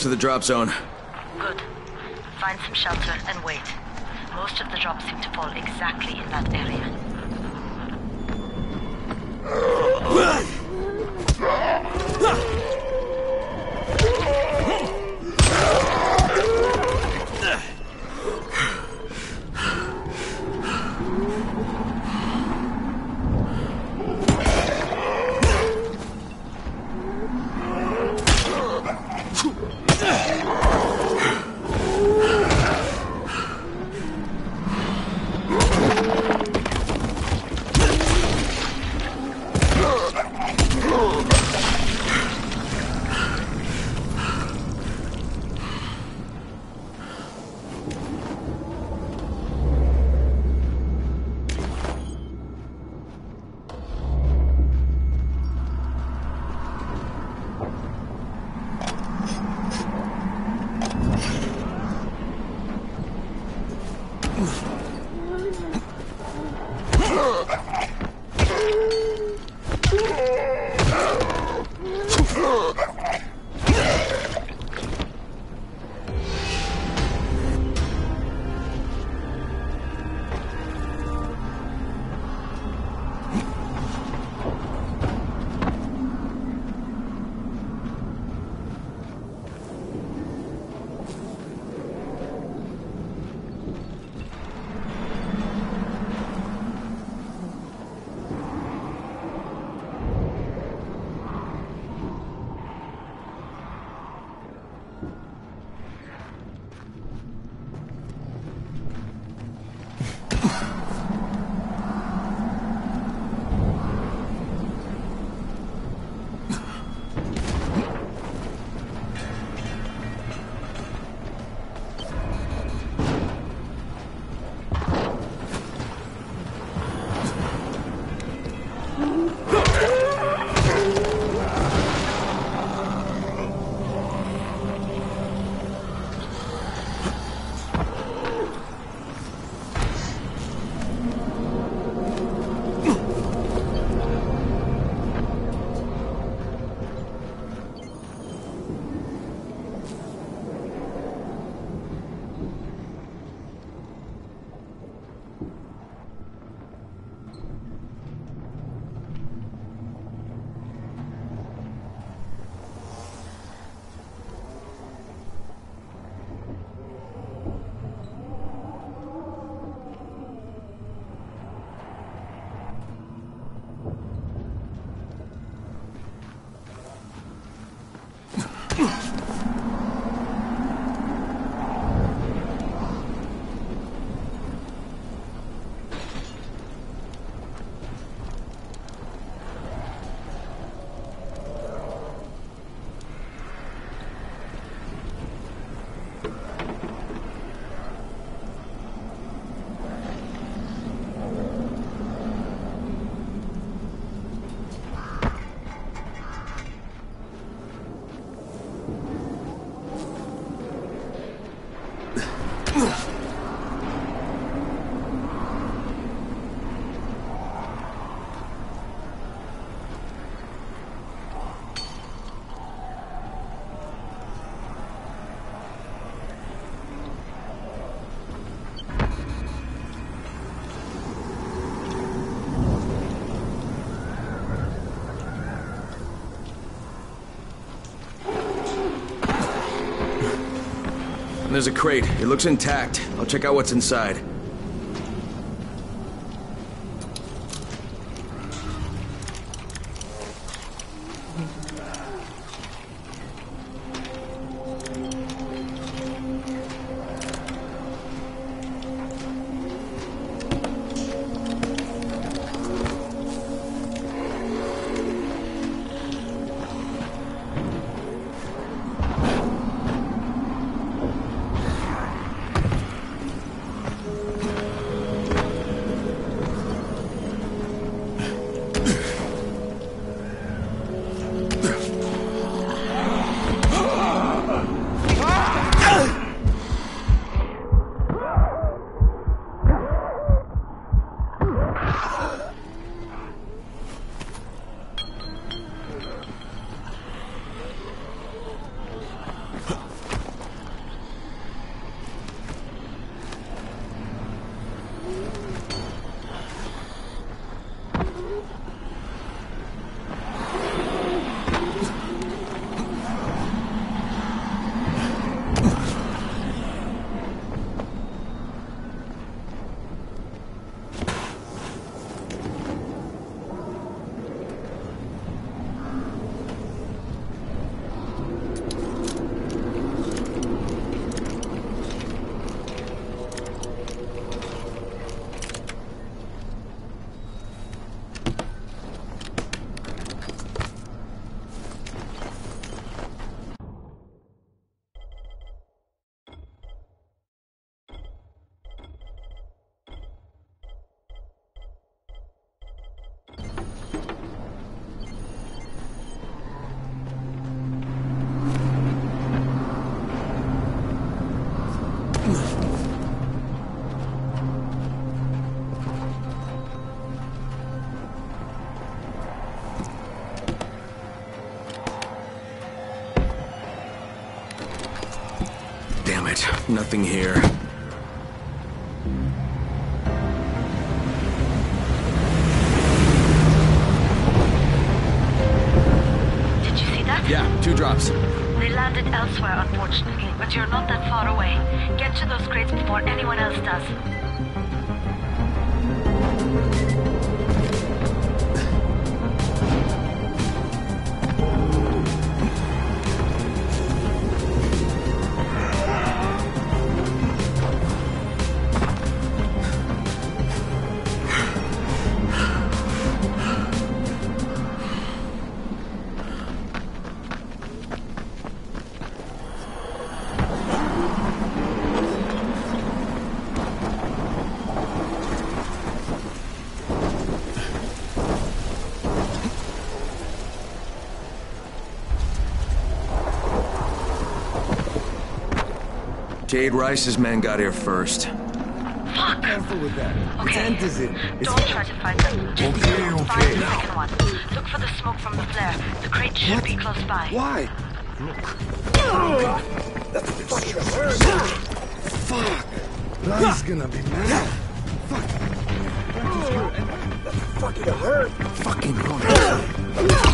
Close to the drop zone. Good. Find some shelter and wait. Most of the drops seem to fall exactly in that area. There's a crate. It looks intact. I'll check out what's inside. Nothing here. Did you see that? Yeah, two drops. They landed elsewhere, unfortunately, but you're not that far away. Get to those crates before anyone else does. Jade Rais's men got here first. Fuck! Careful with that. Okay. It's antizin. It's Don't try to find them. Just Okay, find okay. the second one. Look for the smoke from the flare. The crate should be close by. Why? Look. That fucking hurt. Fuck. Ronnie's gonna be mad. Fuck. That fucking hurt. Fucking hurt.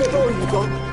最后一个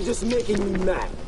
You're just making me mad.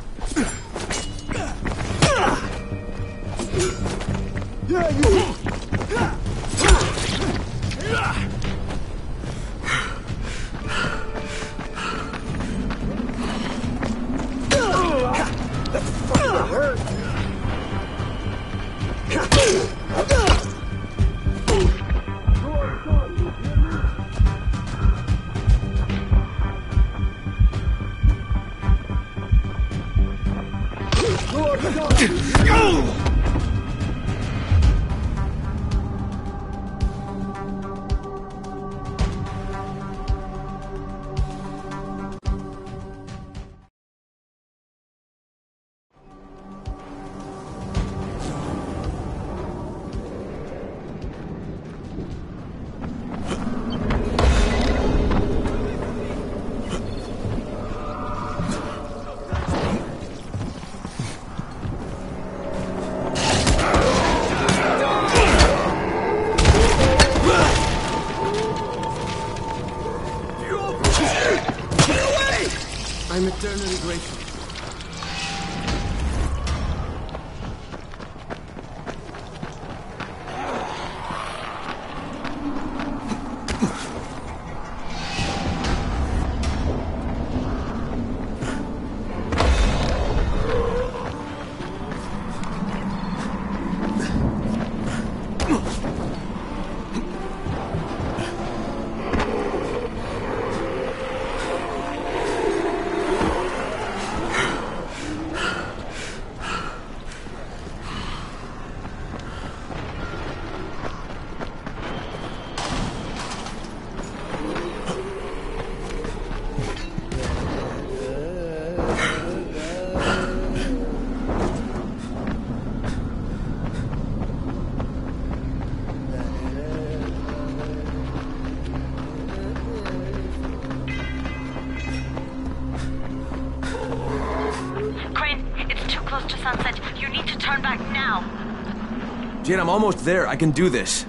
Jade, I'm almost there. I can do this.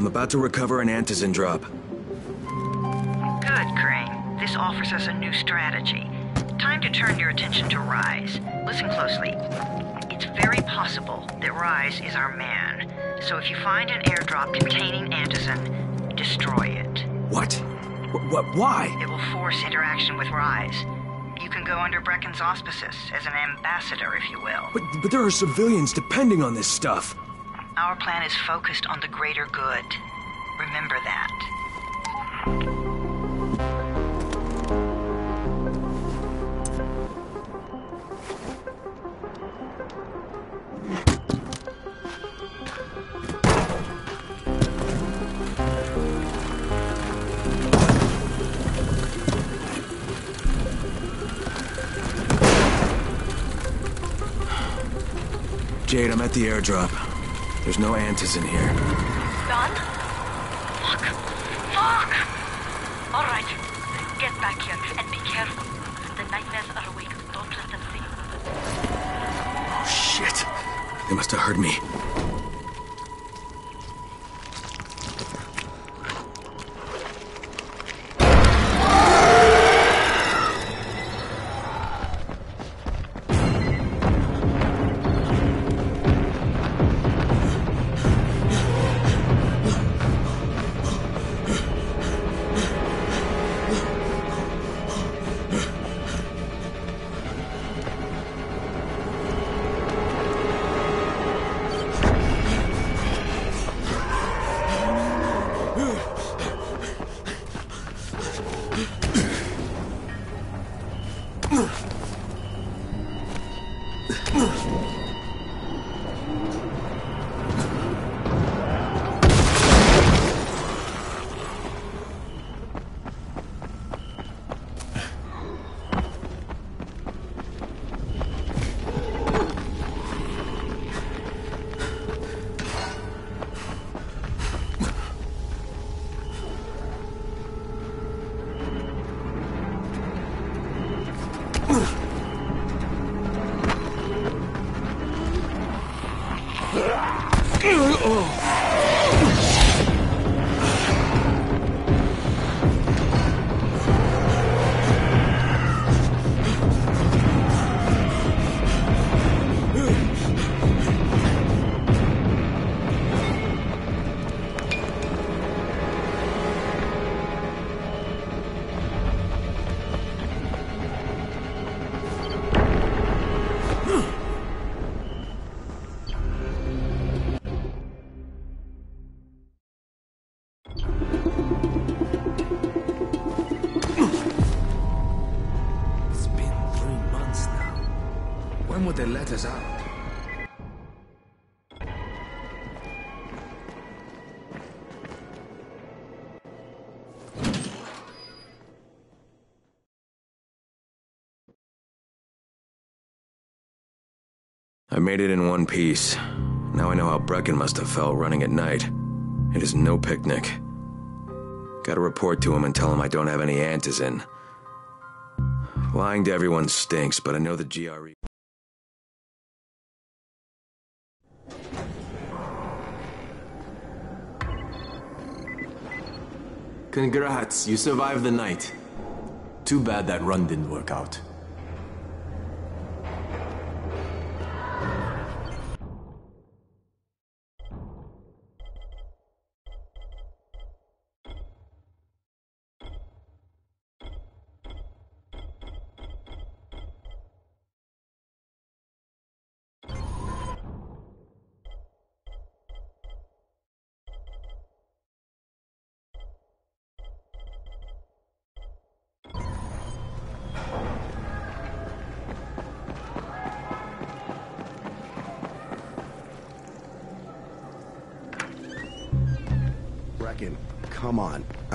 I'm about to recover an antizin drop. Good, Crane. This offers us a new strategy. Time to turn your attention to Rais. Listen closely. It's very possible that Rais is our man. So if you find an airdrop containing antizin, destroy it. What? What? Why? It will force interaction with Rais. You can go under Brecken's auspices as an ambassador, if you will. But, but there are civilians depending on this stuff. Our plan is focused on the greater good. Remember that. Jade, I'm at the airdrop. There's no antizin here. Done? Fuck. Fuck! All right. Get back here and be careful. The nightmares are awake. Don't let them see you. Oh, shit. They must have heard me. Made it in one piece. Now I know how Brecken must have felt running at night. It is no picnic. Gotta report to him and tell him I don't have any antizin. Lying to everyone stinks, but I know the GRE. Congrats, you survived the night. Too bad that run didn't work out.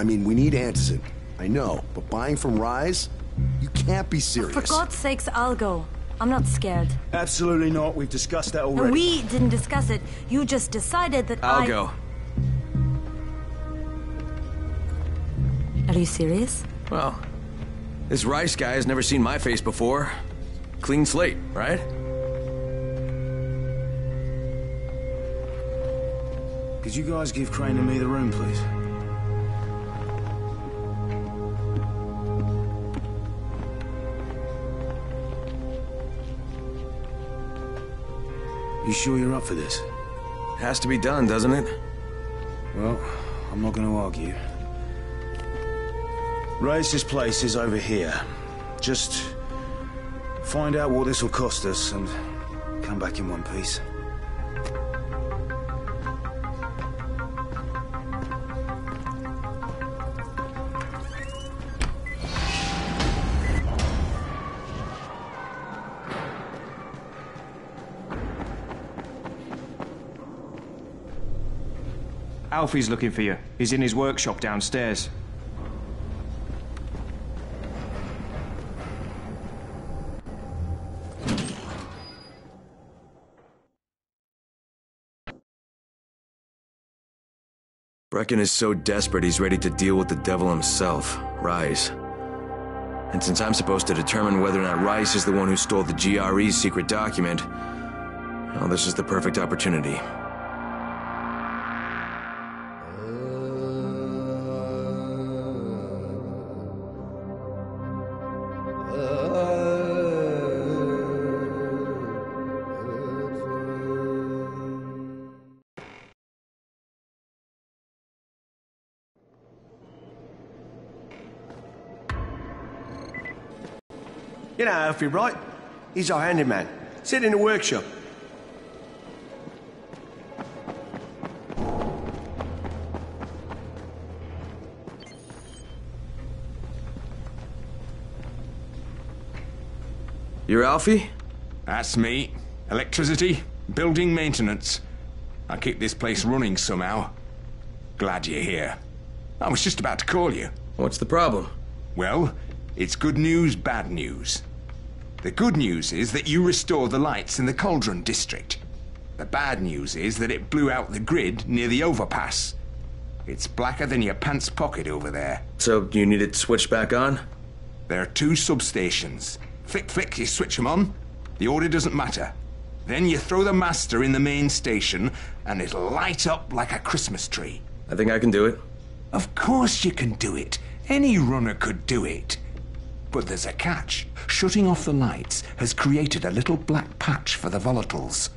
Mean, we need Antizin. I know, but buying from Rais? You can't be serious. For God's sakes, I'll go. I'm not scared. Absolutely not. We've discussed that already. And we didn't discuss it. You just decided that I'll I... go. Are you serious? Well, this Rais guy has never seen my face before. Clean slate, right? Could you guys give Crane and me the room, please? You sure you're up for this? It Has to be done, doesn't it? Well, I'm not going to argue. Rais's place is over here. Just find out what this will cost us and come back in one piece. Alfie's looking for you. He's in his workshop downstairs. Brecken is so desperate he's ready to deal with the devil himself, Rais. And since I'm supposed to determine whether or not Rais is the one who stole the GRE's secret document, well, this is the perfect opportunity. You Alfie, right? He's our handyman. Sit in the workshop. You're Alfie? That's me. Electricity, building maintenance. I keep this place running somehow. Glad you're here. I was just about to call you. What's the problem? Well, it's good news, bad news. The good news is that you restored the lights in the Cauldron district. The bad news is that it blew out the grid near the overpass. It's blacker than your pants pocket over there. So, you need it switched back on? There are two substations. Flick, flick, you switch them on. The order doesn't matter. Then you throw the master in the main station, and it'll light up like a Christmas tree. I think I can do it. Of course you can do it. Any runner could do it. But there's a catch. Shutting off the lights has created a little black patch for the volatiles.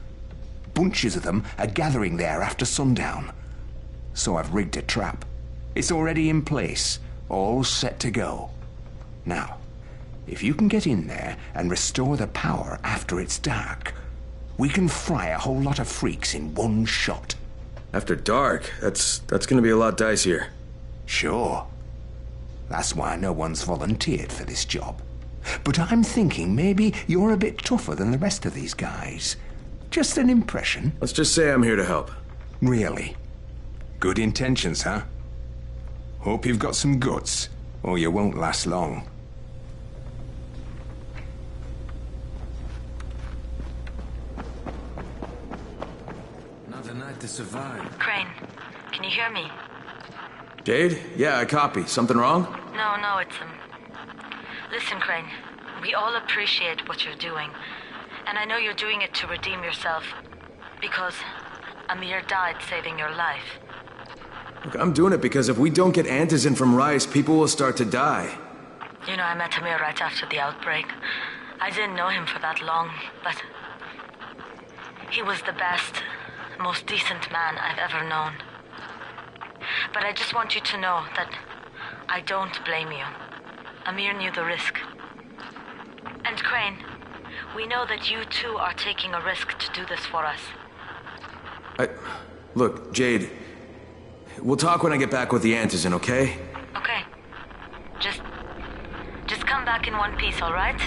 Bunches of them are gathering there after sundown. So I've rigged a trap. It's already in place, all set to go. Now, if you can get in there and restore the power after it's dark, we can fry a whole lot of freaks in one shot. After dark? That's that's gonna be a lot dicier. Sure. That's why no one's volunteered for this job. But I'm thinking maybe you're a bit tougher than the rest of these guys. Just an impression. Let's just say I'm here to help. Really? Good intentions, huh? Hope you've got some guts, or you won't last long. Another night to survive. Crane, can you hear me? Jade? Yeah, I copy. Something wrong? No, no, it's um. Listen, Crane. We all appreciate what you're doing, and I know you're doing it to redeem yourself, because Amir died saving your life. Look, I'm doing it because if we don't get Antizin from Rais, people will start to die. You know, I met Amir right after the outbreak. I didn't know him for that long, but he was the best, most decent man I've ever known. But I just want you to know that I don't blame you. Amir knew the risk. And Crane, we know that you too are taking a risk to do this for us. I... Look, Jade. We'll talk when I get back with the Antizin, okay? Okay. Just. just come back in one piece, alright?